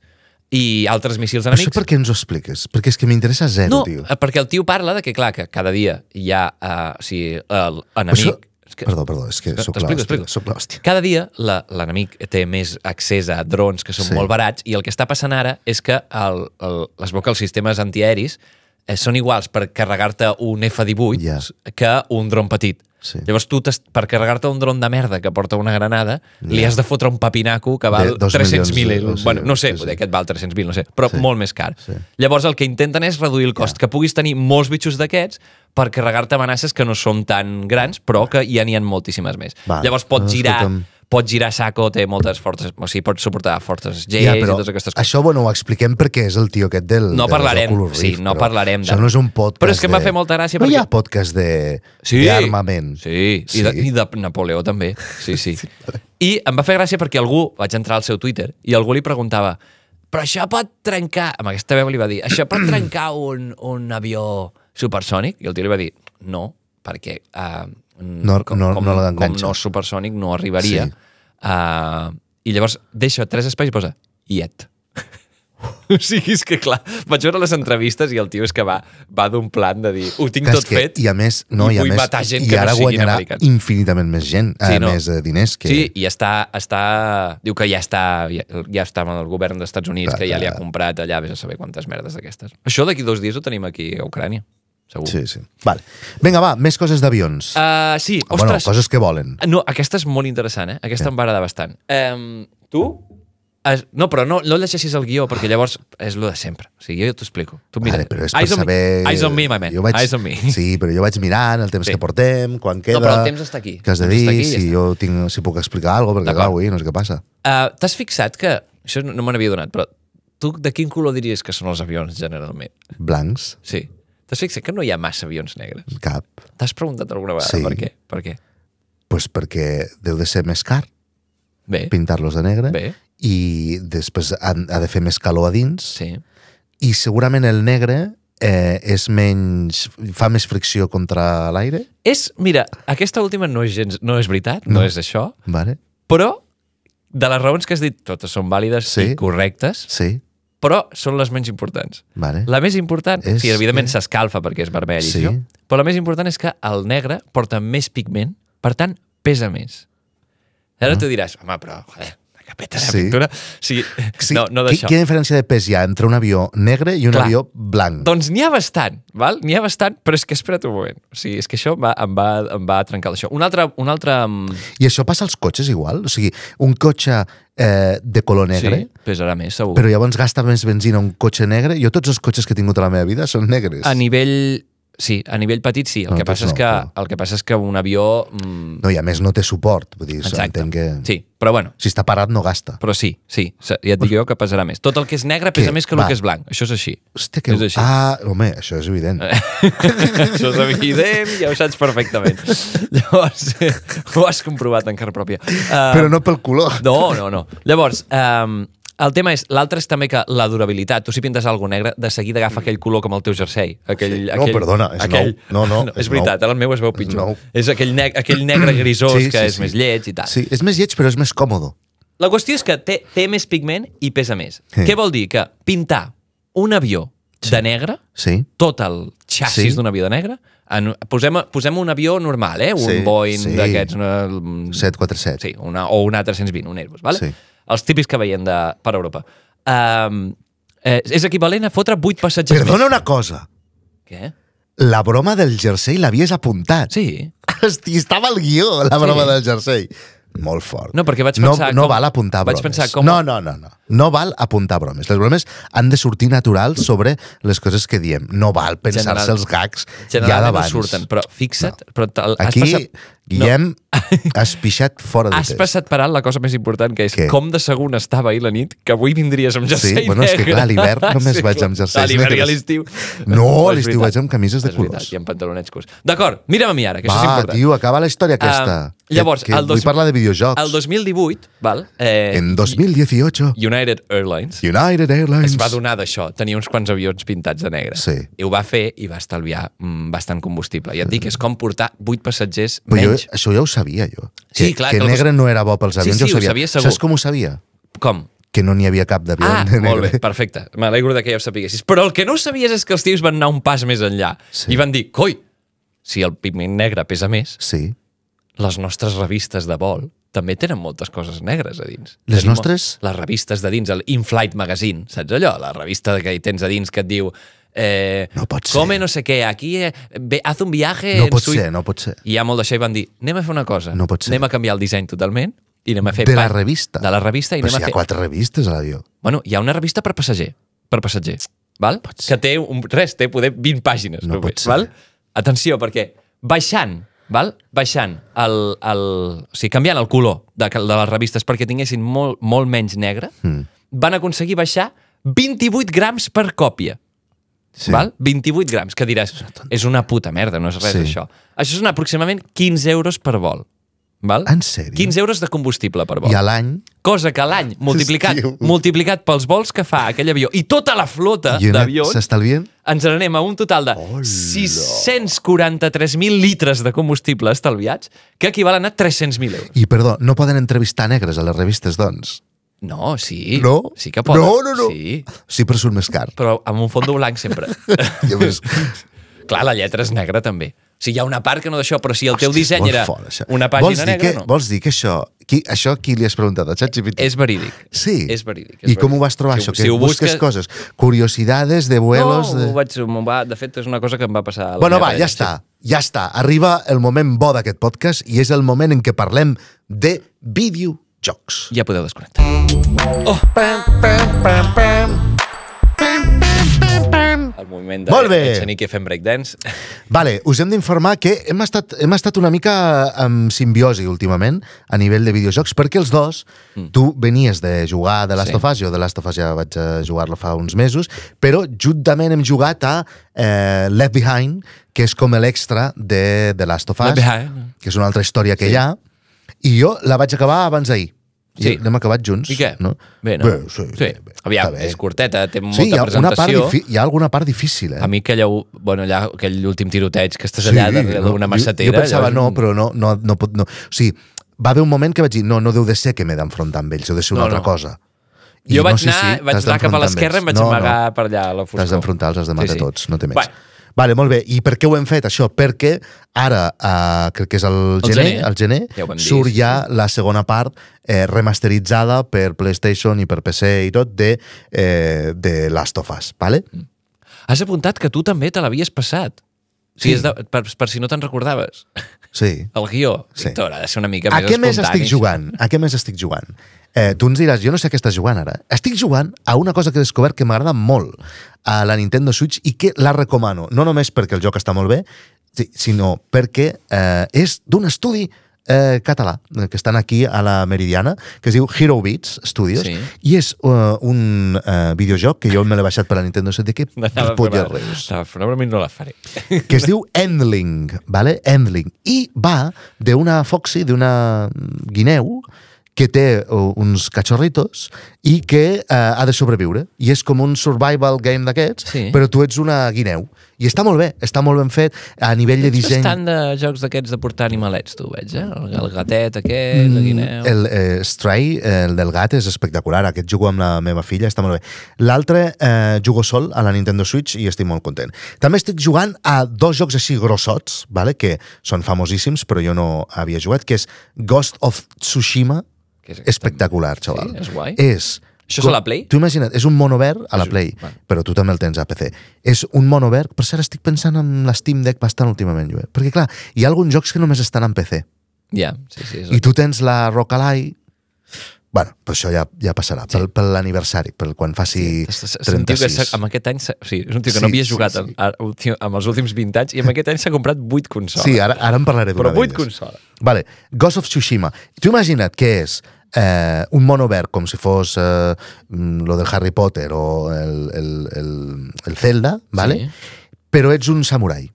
[SPEAKER 3] i altres míssils
[SPEAKER 2] Això
[SPEAKER 3] enemics.
[SPEAKER 2] per què ens ho expliques? Perquè és que m'interessa zero,
[SPEAKER 3] no,
[SPEAKER 2] tio.
[SPEAKER 3] eh, perquè el tio parla de que, clar, que cada dia hi ha eh, o sigui, l'enemic...
[SPEAKER 2] Això...
[SPEAKER 3] Que-
[SPEAKER 2] Perdó, perdó, és que sóc l'hòstia.
[SPEAKER 3] Cada dia l'enemic té més accés a drons que són
[SPEAKER 2] Sí.
[SPEAKER 3] molt barats i el que està passant ara és que el, el, es veu que els sistemes antiaeris eh, són iguals per carregar-te un F-18
[SPEAKER 2] Ja.
[SPEAKER 3] que un dron petit.
[SPEAKER 2] Sí.
[SPEAKER 3] Llavors tu, per carregar-te un dron de merda que porta una granada, li
[SPEAKER 2] Ja.
[SPEAKER 3] has de fotre un papinaco que val
[SPEAKER 2] De dos
[SPEAKER 3] 300.000
[SPEAKER 2] milions,
[SPEAKER 3] euros.
[SPEAKER 2] sí,
[SPEAKER 3] bueno, no sé,
[SPEAKER 2] sí, sí.
[SPEAKER 3] et val 300.000, no sé, però
[SPEAKER 2] Sí.
[SPEAKER 3] molt més car.
[SPEAKER 2] Sí.
[SPEAKER 3] Llavors el que intenten és reduir el cost, que puguis tenir molts bitxos d'aquests per carregar-te amenaces que no són tan grans, però que ja n'hi ha moltíssimes més.
[SPEAKER 2] Val.
[SPEAKER 3] Llavors pots girar,
[SPEAKER 2] escolta'm.
[SPEAKER 3] Pots girar saco, té moltes forces, o sigui, pots suportar forces G
[SPEAKER 2] Ja,
[SPEAKER 3] i totes aquestes coses.
[SPEAKER 2] això, bueno, ho expliquem perquè és el tio aquest del...
[SPEAKER 3] No parlarem, sí,
[SPEAKER 2] Rift,
[SPEAKER 3] no
[SPEAKER 2] però
[SPEAKER 3] parlarem de-
[SPEAKER 2] Això no és un podcast
[SPEAKER 3] Però és que em va fer molta gràcia
[SPEAKER 2] No hi
[SPEAKER 3] perquè-
[SPEAKER 2] ha podcast de
[SPEAKER 3] Sí,
[SPEAKER 2] d'armament.
[SPEAKER 3] Sí,
[SPEAKER 2] Sí.
[SPEAKER 3] I, de, i de Napoleó també. Sí, sí. I em va fer gràcia perquè algú, vaig entrar al seu Twitter, i algú li preguntava però això pot trencar, amb aquesta veu li va dir, això pot trencar un, un avió supersònic? I el tio li va dir, no, perquè uh,
[SPEAKER 2] No-
[SPEAKER 3] com,
[SPEAKER 2] no-
[SPEAKER 3] com,
[SPEAKER 2] no
[SPEAKER 3] com
[SPEAKER 2] l'enganxa.
[SPEAKER 3] no supersònic no arribaria.
[SPEAKER 2] Sí.
[SPEAKER 3] Uh, I llavors deixa tres espais i posa iet. o sigui, és que clar, vaig veure les entrevistes i el tio és que va, va d'un plan de dir ho tinc
[SPEAKER 2] Que
[SPEAKER 3] tot
[SPEAKER 2] que,
[SPEAKER 3] fet
[SPEAKER 2] I a més, no,
[SPEAKER 3] i
[SPEAKER 2] i, a
[SPEAKER 3] vull
[SPEAKER 2] més,
[SPEAKER 3] matar gent
[SPEAKER 2] i
[SPEAKER 3] que
[SPEAKER 2] ara
[SPEAKER 3] no
[SPEAKER 2] guanyarà
[SPEAKER 3] americans.
[SPEAKER 2] infinitament més gent,
[SPEAKER 3] Sí,
[SPEAKER 2] sí,
[SPEAKER 3] no.
[SPEAKER 2] més diners que...
[SPEAKER 3] Sí, i està, està... Diu que ja està, ja, ja està amb el govern dels Estats Units,
[SPEAKER 2] Clar,
[SPEAKER 3] que ja li ha comprat allà, vés a saber quantes merdes d'aquestes. Això d'aquí dos dies ho tenim aquí a Ucrània. Segur.
[SPEAKER 2] Sí, sí. Vale. Vinga, va, més coses d'avions.
[SPEAKER 3] Uh, sí,
[SPEAKER 2] bueno,
[SPEAKER 3] ostres.
[SPEAKER 2] coses que volen.
[SPEAKER 3] No, aquesta és molt interessant, eh? Aquesta em va agradar bastant. Um, tu? Es, no, però no, no llegeixis el guió, perquè llavors és lo de sempre. O sigui, jo t'ho explico. Tu mira,
[SPEAKER 2] Vale, però és per
[SPEAKER 3] eyes
[SPEAKER 2] saber...
[SPEAKER 3] Me. Eyes on me, my man.
[SPEAKER 2] Jo vaig...
[SPEAKER 3] Eyes on me.
[SPEAKER 2] Sí, però jo vaig mirant el temps
[SPEAKER 3] Sí.
[SPEAKER 2] que portem, quan queda...
[SPEAKER 3] però el temps està aquí.
[SPEAKER 2] Què has de dir,
[SPEAKER 3] aquí ja
[SPEAKER 2] si
[SPEAKER 3] està.
[SPEAKER 2] jo tinc, si puc explicar alguna cosa, perquè clar, avui no sé què passa.
[SPEAKER 3] Uh, T'has fixat que... Això no, no me n'havia donat, però tu de quin color diries que són els avions, generalment?
[SPEAKER 2] Blancs,
[SPEAKER 3] Sí. T'has fixat que no hi ha massa avions negres?
[SPEAKER 2] cap.
[SPEAKER 3] T'has preguntat alguna vegada
[SPEAKER 2] Sí.
[SPEAKER 3] per què? Per què?
[SPEAKER 2] pues perquè deu de ser més car pintar-los de negre
[SPEAKER 3] Bé.
[SPEAKER 2] i després ha, ha de fer més calor a dins
[SPEAKER 3] sí.
[SPEAKER 2] i segurament el negre eh, és menys, fa més fricció contra l'aire,
[SPEAKER 3] És, mira, aquesta última no és, gens, no és veritat, no,
[SPEAKER 2] No.
[SPEAKER 3] és això,
[SPEAKER 2] vale?
[SPEAKER 3] però de les raons que has dit, totes són vàlides
[SPEAKER 2] Sí.
[SPEAKER 3] i correctes,
[SPEAKER 2] Sí,
[SPEAKER 3] però són les menys importants.
[SPEAKER 2] vale.
[SPEAKER 3] La més important,
[SPEAKER 2] És
[SPEAKER 3] sí, evidentment
[SPEAKER 2] que-
[SPEAKER 3] s'escalfa perquè és vermell
[SPEAKER 2] Sí.
[SPEAKER 3] això, però la més important és que el negre porta més pigment, per tant, pesa més. Ara tu diràs, home, però, joder, la capeta de
[SPEAKER 2] Ah. Sí.
[SPEAKER 3] pintura... Sí,
[SPEAKER 2] Sí,
[SPEAKER 3] no, no d'això.
[SPEAKER 2] Quina diferència de pes hi ha entre un avió negre i un
[SPEAKER 3] Clar.
[SPEAKER 2] avió blanc?
[SPEAKER 3] Doncs n'hi ha bastant, val? N'hi ha bastant, però és que espera't un moment. O sigui, és que això va, em va, em va trencar això. Un altre... Un altre mm,
[SPEAKER 2] I això passa als cotxes igual? O sigui, un cotxe eh, de color negre,
[SPEAKER 3] sí, pesarà més, segur.
[SPEAKER 2] però llavors gasta més benzina un cotxe negre? Jo tots els cotxes que he tingut a la meva vida són negres.
[SPEAKER 3] A nivell... Sí, a nivell petit sí. El,
[SPEAKER 2] No,
[SPEAKER 3] que, passa és
[SPEAKER 2] no,
[SPEAKER 3] que,
[SPEAKER 2] però-
[SPEAKER 3] el que passa és que un avió... Mm,
[SPEAKER 2] No, i a més no té suport. Vull dir,
[SPEAKER 3] exacte.
[SPEAKER 2] que...
[SPEAKER 3] Sí, però bueno,
[SPEAKER 2] Si està parat no gasta.
[SPEAKER 3] però sí, sí. Ja et dic jo que pesarà més. Tot el que és negre pesa
[SPEAKER 2] Què?
[SPEAKER 3] més que el
[SPEAKER 2] Va.
[SPEAKER 3] que és blanc. Això és així.
[SPEAKER 2] Hòstia, que...
[SPEAKER 3] És així.
[SPEAKER 2] Ah, home, això és evident.
[SPEAKER 3] Això és evident, ja ho saps perfectament. Llavors, ho has comprovat en carn pròpia. Uh,
[SPEAKER 2] Però no pel color.
[SPEAKER 3] No, no, no. Llavors, um, el tema és, l'altre és també que la durabilitat, tu si pintes alguna negre, de seguida agafa aquell color com el teu jersei. Aquell,
[SPEAKER 2] No,
[SPEAKER 3] aquell,
[SPEAKER 2] perdona, és
[SPEAKER 3] aquell,
[SPEAKER 2] nou. No, no,
[SPEAKER 3] és
[SPEAKER 2] és
[SPEAKER 3] veritat,
[SPEAKER 2] nou.
[SPEAKER 3] el meu es veu pitjor.
[SPEAKER 2] nou.
[SPEAKER 3] És aquell, neg aquell negre grisós
[SPEAKER 2] Sí,
[SPEAKER 3] que
[SPEAKER 2] sí,
[SPEAKER 3] és
[SPEAKER 2] sí.
[SPEAKER 3] més lleig i tal.
[SPEAKER 2] Sí, és més lleig, però és més còmodo.
[SPEAKER 3] La qüestió és que té, té més pigment i pesa més.
[SPEAKER 2] Sí.
[SPEAKER 3] Què vol dir? Que pintar un avió de negre,
[SPEAKER 2] Sí.
[SPEAKER 3] tot el xassis
[SPEAKER 2] Sí.
[SPEAKER 3] d'un avió de negre, en, posem, posem un avió normal, eh? un
[SPEAKER 2] Sí,
[SPEAKER 3] Boeing
[SPEAKER 2] sí.
[SPEAKER 3] d'aquests... Una,
[SPEAKER 2] 747.
[SPEAKER 3] Sí, una, o una 320, un Airbus, vale?
[SPEAKER 2] Sí.
[SPEAKER 3] Els típics que veiem de, per Europa. Um, eh, és equivalent a fotre 8 passatgers
[SPEAKER 2] Perdona
[SPEAKER 3] més.
[SPEAKER 2] una cosa.
[SPEAKER 3] Què?
[SPEAKER 2] La broma del jersei l'havies apuntat.
[SPEAKER 3] Sí.
[SPEAKER 2] Hosti, estava al guió, la broma
[SPEAKER 3] Sí.
[SPEAKER 2] del jersei. Molt fort.
[SPEAKER 3] No, perquè vaig
[SPEAKER 2] no,
[SPEAKER 3] pensar
[SPEAKER 2] No
[SPEAKER 3] com-
[SPEAKER 2] val apuntar
[SPEAKER 3] vaig
[SPEAKER 2] bromes.
[SPEAKER 3] pensar com-
[SPEAKER 2] No, no, no, no. No val apuntar bromes. Les bromes han de sortir naturals sobre les coses que diem. No val pensar-se els gags ja
[SPEAKER 3] Generalment no
[SPEAKER 2] d'abans.
[SPEAKER 3] surten, però fixa't... No. Però has
[SPEAKER 2] Aquí,
[SPEAKER 3] passat-
[SPEAKER 2] Guillem, has pixat fora de
[SPEAKER 3] Has
[SPEAKER 2] test.
[SPEAKER 3] passat per alt la cosa més important, que és
[SPEAKER 2] Què?
[SPEAKER 3] com de segur estava ahir la nit, que avui vindries amb jersei
[SPEAKER 2] Sí, bueno, és que
[SPEAKER 3] negre.
[SPEAKER 2] clar, a l'hivern només vaig amb jerseis
[SPEAKER 3] A l'hivern i a l'estiu.
[SPEAKER 2] No, a l'estiu vaig amb camises de
[SPEAKER 3] veritat,
[SPEAKER 2] colors.
[SPEAKER 3] I amb pantalonets curts. D'acord, mira'm a mi ara, que això és
[SPEAKER 2] Va,
[SPEAKER 3] important.
[SPEAKER 2] tio, acaba la història aquesta.
[SPEAKER 3] Ah, llavors,
[SPEAKER 2] que, que
[SPEAKER 3] el dos-
[SPEAKER 2] vull parlar de videojocs.
[SPEAKER 3] El 2018, val? Eh,
[SPEAKER 2] En 2018,
[SPEAKER 3] United Airlines
[SPEAKER 2] United Airlines...
[SPEAKER 3] es va donar d'això, tenia uns quants avions pintats de negre.
[SPEAKER 2] Sí.
[SPEAKER 3] I ho va fer i va estalviar mm, bastant combustible. I et dic, és com portar 8 passatgers
[SPEAKER 2] Però jo,
[SPEAKER 3] menys.
[SPEAKER 2] això ja ho sabia, jo.
[SPEAKER 3] Sí,
[SPEAKER 2] que,
[SPEAKER 3] clar,
[SPEAKER 2] que
[SPEAKER 3] que
[SPEAKER 2] negre no era bo pels
[SPEAKER 3] Sí,
[SPEAKER 2] avions,
[SPEAKER 3] sí,
[SPEAKER 2] ja ho
[SPEAKER 3] ho
[SPEAKER 2] sabia.
[SPEAKER 3] sabia segur.
[SPEAKER 2] Saps com ho sabia?
[SPEAKER 3] Com?
[SPEAKER 2] Que no n'hi havia cap d'avió
[SPEAKER 3] Ah,
[SPEAKER 2] de negre.
[SPEAKER 3] molt bé, perfecte. M'alegro que ja ho sapiguessis. Però el que no sabies és que els tios van anar un pas més enllà.
[SPEAKER 2] Sí.
[SPEAKER 3] I van dir, coi, si el pigment negre pesa més,
[SPEAKER 2] Sí.
[SPEAKER 3] Les nostres revistes de vol també tenen moltes coses negres a dins.
[SPEAKER 2] Les
[SPEAKER 3] Tenim
[SPEAKER 2] nostres?
[SPEAKER 3] Les revistes de dins, el In-Flight Magazine, saps allò? La revista que hi tens a dins que et diu... Eh,
[SPEAKER 2] No pot ser.
[SPEAKER 3] Come no sé què, aquí eh, ve, haz un viaje...
[SPEAKER 2] No pot
[SPEAKER 3] suite".
[SPEAKER 2] ser, no pot ser.
[SPEAKER 3] I hi ha molt d'això i van dir, anem a fer una cosa.
[SPEAKER 2] No pot ser.
[SPEAKER 3] Anem a canviar el disseny totalment i anem a fer...
[SPEAKER 2] De la revista?
[SPEAKER 3] De la revista i
[SPEAKER 2] Però
[SPEAKER 3] anem
[SPEAKER 2] si hi
[SPEAKER 3] a
[SPEAKER 2] ha
[SPEAKER 3] fer...
[SPEAKER 2] quatre revistes a l'avió.
[SPEAKER 3] Bueno, hi ha una revista per passager. Per passager. Val? Que té un, res, té poder 20 pàgines.
[SPEAKER 2] No
[SPEAKER 3] només,
[SPEAKER 2] pot ser.
[SPEAKER 3] Val? Atenció, perquè baixant, val? baixant el, el, o sigui, canviant el color de, de les revistes perquè tinguessin molt, molt menys negre, mm. van aconseguir baixar 28 grams per còpia.
[SPEAKER 2] Sí.
[SPEAKER 3] Val? 28 grams, que diràs, és una puta merda, no és res
[SPEAKER 2] Sí.
[SPEAKER 3] això. Això són aproximadament 15 euros per vol. Val?
[SPEAKER 2] En sèrio?
[SPEAKER 3] 15 euros de combustible per vol.
[SPEAKER 2] I a l'any,
[SPEAKER 3] Cosa que l'any, multiplicat,
[SPEAKER 2] Hòstia.
[SPEAKER 3] multiplicat pels vols que fa aquell avió i tota la flota d'avions,
[SPEAKER 2] s'estalvien?
[SPEAKER 3] ens n'anem a un total de 643.000 litres de combustible estalviats, que equivalen a 300.000 euros.
[SPEAKER 2] I, perdó, no poden entrevistar negres a les revistes, doncs?
[SPEAKER 3] No, sí.
[SPEAKER 2] No?
[SPEAKER 3] Sí que poden.
[SPEAKER 2] No, no, no.
[SPEAKER 3] Sí,
[SPEAKER 2] Sí, però surt més car.
[SPEAKER 3] però amb un fons blanc sempre.
[SPEAKER 2] Ja ves.
[SPEAKER 3] Clar, la lletra és negra també. O sigui, hi ha una part que no d'això, però si el teu
[SPEAKER 2] Hòstia,
[SPEAKER 3] disseny
[SPEAKER 2] molt
[SPEAKER 3] era
[SPEAKER 2] fort, això.
[SPEAKER 3] una
[SPEAKER 2] vols
[SPEAKER 3] pàgina
[SPEAKER 2] dir
[SPEAKER 3] negra,
[SPEAKER 2] que,
[SPEAKER 3] no.
[SPEAKER 2] Vols dir que això... Qui, això qui li has preguntat? A ChatGPT?
[SPEAKER 3] És verídic.
[SPEAKER 2] Sí.
[SPEAKER 3] És verídic. És
[SPEAKER 2] I com ho vas trobar,
[SPEAKER 3] si,
[SPEAKER 2] això?
[SPEAKER 3] Si
[SPEAKER 2] Que
[SPEAKER 3] ho
[SPEAKER 2] busques
[SPEAKER 3] busques...
[SPEAKER 2] coses? Curiosidades de vuelos...
[SPEAKER 3] No,
[SPEAKER 2] de...
[SPEAKER 3] ho vaig, va, de fet, és una cosa que em va passar... a la
[SPEAKER 2] Bueno,
[SPEAKER 3] meva
[SPEAKER 2] va, ja està. Ja està. Arriba el moment bo d'aquest podcast i és el moment en què parlem de videojocs.
[SPEAKER 3] Ja podeu desconnectar. Oh! El moviment de
[SPEAKER 2] Molt bé.
[SPEAKER 3] Echenique fent breakdance.
[SPEAKER 2] Vale, us hem d'informar que hem estat, hem estat una mica en simbiosi últimament a nivell de videojocs, perquè els dos, mm. tu venies de jugar The Last
[SPEAKER 3] Sí.
[SPEAKER 2] of Us, jo The Last of Us ja vaig a jugar-lo fa uns mesos, però juntament hem jugat a eh, Left Behind, que és com l'extra de The Last of Us, que és una altra història que
[SPEAKER 3] Sí.
[SPEAKER 2] hi ha, i jo la vaig acabar abans d'ahir.
[SPEAKER 3] Sí.
[SPEAKER 2] L'hem acabat junts.
[SPEAKER 3] I què?
[SPEAKER 2] No?
[SPEAKER 3] Bé, no?
[SPEAKER 2] Bé, sí,
[SPEAKER 3] sí.
[SPEAKER 2] bé.
[SPEAKER 3] Aviam,
[SPEAKER 2] bé.
[SPEAKER 3] és curteta, té molta
[SPEAKER 2] Sí, hi ha, part
[SPEAKER 3] presentació.
[SPEAKER 2] difi- hi ha alguna part difícil, eh?
[SPEAKER 3] A mi aquella, bueno, allà, aquell últim tiroteig que estàs allà darrere d'una macetera...
[SPEAKER 2] Jo, jo pensava,
[SPEAKER 3] és
[SPEAKER 2] no, però no, no, no pot... No. O sigui, va haver un moment que vaig dir, no, no deu de ser que m'he d'enfrontar amb ells, deu de ser una
[SPEAKER 3] No,
[SPEAKER 2] altra
[SPEAKER 3] no.
[SPEAKER 2] cosa. I
[SPEAKER 3] Jo vaig
[SPEAKER 2] no
[SPEAKER 3] anar,
[SPEAKER 2] si
[SPEAKER 3] vaig
[SPEAKER 2] t'has
[SPEAKER 3] anar cap a l'esquerra i em vaig
[SPEAKER 2] No,
[SPEAKER 3] amagar
[SPEAKER 2] no.
[SPEAKER 3] per allà a la foscor.
[SPEAKER 2] T'has d'enfrontar, els has de matar
[SPEAKER 3] Sí, sí.
[SPEAKER 2] tots, no té més.
[SPEAKER 3] Va.
[SPEAKER 2] Vale, molt bé. I per què ho hem fet, això? Perquè ara, uh, crec que és el,
[SPEAKER 3] El
[SPEAKER 2] gener,
[SPEAKER 3] gener.
[SPEAKER 2] el gener
[SPEAKER 3] Ja
[SPEAKER 2] surt ja la segona part eh, remasteritzada per PlayStation i per PC i tot de, eh, de Last of Us, vale?
[SPEAKER 3] Has apuntat que tu també te l'havies passat.
[SPEAKER 2] Sí.
[SPEAKER 3] sigui, és de, per, per si no te'n recordaves.
[SPEAKER 2] Sí.
[SPEAKER 3] El guió,
[SPEAKER 2] Sí.
[SPEAKER 3] Víctor, ha de ser una mica
[SPEAKER 2] A
[SPEAKER 3] més
[SPEAKER 2] què més estic jugant? A què més estic jugant? Eh, tu ens diràs, jo no sé a què estàs jugant ara. Estic jugant a una cosa que he descobert que m'agrada molt a la Nintendo Switch i que la recomano, no només perquè el joc està molt bé, sinó perquè eh, és d'un estudi eh, català, eh, que estan aquí a la Meridiana, que es diu Hero Beats Studios,
[SPEAKER 3] Sí.
[SPEAKER 2] i és uh, un uh, videojoc que jo me l'he baixat per la Nintendo 7 que
[SPEAKER 3] Anava a fer
[SPEAKER 2] polla
[SPEAKER 3] una-
[SPEAKER 2] reus
[SPEAKER 3] Anava a fer una broma i no la faré.
[SPEAKER 2] que es diu Endling, ¿vale? Endling. I va d'una foxy, d'una guineu, que té uh, uns cachorritos i que uh, ha de sobreviure. I és com un survival game d'aquests,
[SPEAKER 3] Sí.
[SPEAKER 2] però tu ets una guineu. I està molt bé, està molt ben fet a nivell de
[SPEAKER 3] Ets
[SPEAKER 2] disseny.
[SPEAKER 3] bastant de jocs d'aquests de portar animalets, tu, veig, eh? El, el gatet aquest, la guineu...
[SPEAKER 2] Mm, El eh, Stray, el del gat, és espectacular. Aquest jugo amb la meva filla, està molt bé. L'altre eh, jugo sol a la Nintendo Switch i estic molt content. També estic jugant a dos jocs així grossots, vale? que són famosíssims, però jo no havia jugat, que és Ghost of Tsushima,
[SPEAKER 3] és aquest?
[SPEAKER 2] espectacular, xaval.
[SPEAKER 3] és guai.
[SPEAKER 2] És...
[SPEAKER 3] Això és a la Play?
[SPEAKER 2] Tu imagina't, és un verd a la
[SPEAKER 3] És-
[SPEAKER 2] Play,
[SPEAKER 3] vale.
[SPEAKER 2] però tu també el tens a PC. És un mono verd, per cert, estic pensant en l'Steam Deck bastant últimament, jo, eh? perquè clar, hi ha alguns jocs que només estan en PC.
[SPEAKER 3] Ja, sí, sí. És...
[SPEAKER 2] I tu tens la Rockallai... Bueno, però això ja, ja passarà, sí. pel, per l'aniversari, per quan faci
[SPEAKER 3] És- és- és que
[SPEAKER 2] 36.
[SPEAKER 3] s'ha- amb aquest any... O sigui, és un tio que
[SPEAKER 2] Sí,
[SPEAKER 3] no havia
[SPEAKER 2] sí,
[SPEAKER 3] jugat
[SPEAKER 2] sí.
[SPEAKER 3] en- a- últim- amb els últims 20 anys i amb aquest any s'ha comprat 8 consoles.
[SPEAKER 2] Sí, ara, ara en parlaré d'una
[SPEAKER 3] Però 8
[SPEAKER 2] d'elles.
[SPEAKER 3] consoles.
[SPEAKER 2] Vale, Ghost of Tsushima. Tu imagina't que és eh, un mono verd com si fos eh, mm, lo del Harry Potter o el, el, el, el Zelda, vale?
[SPEAKER 3] Sí.
[SPEAKER 2] però ets un samurai.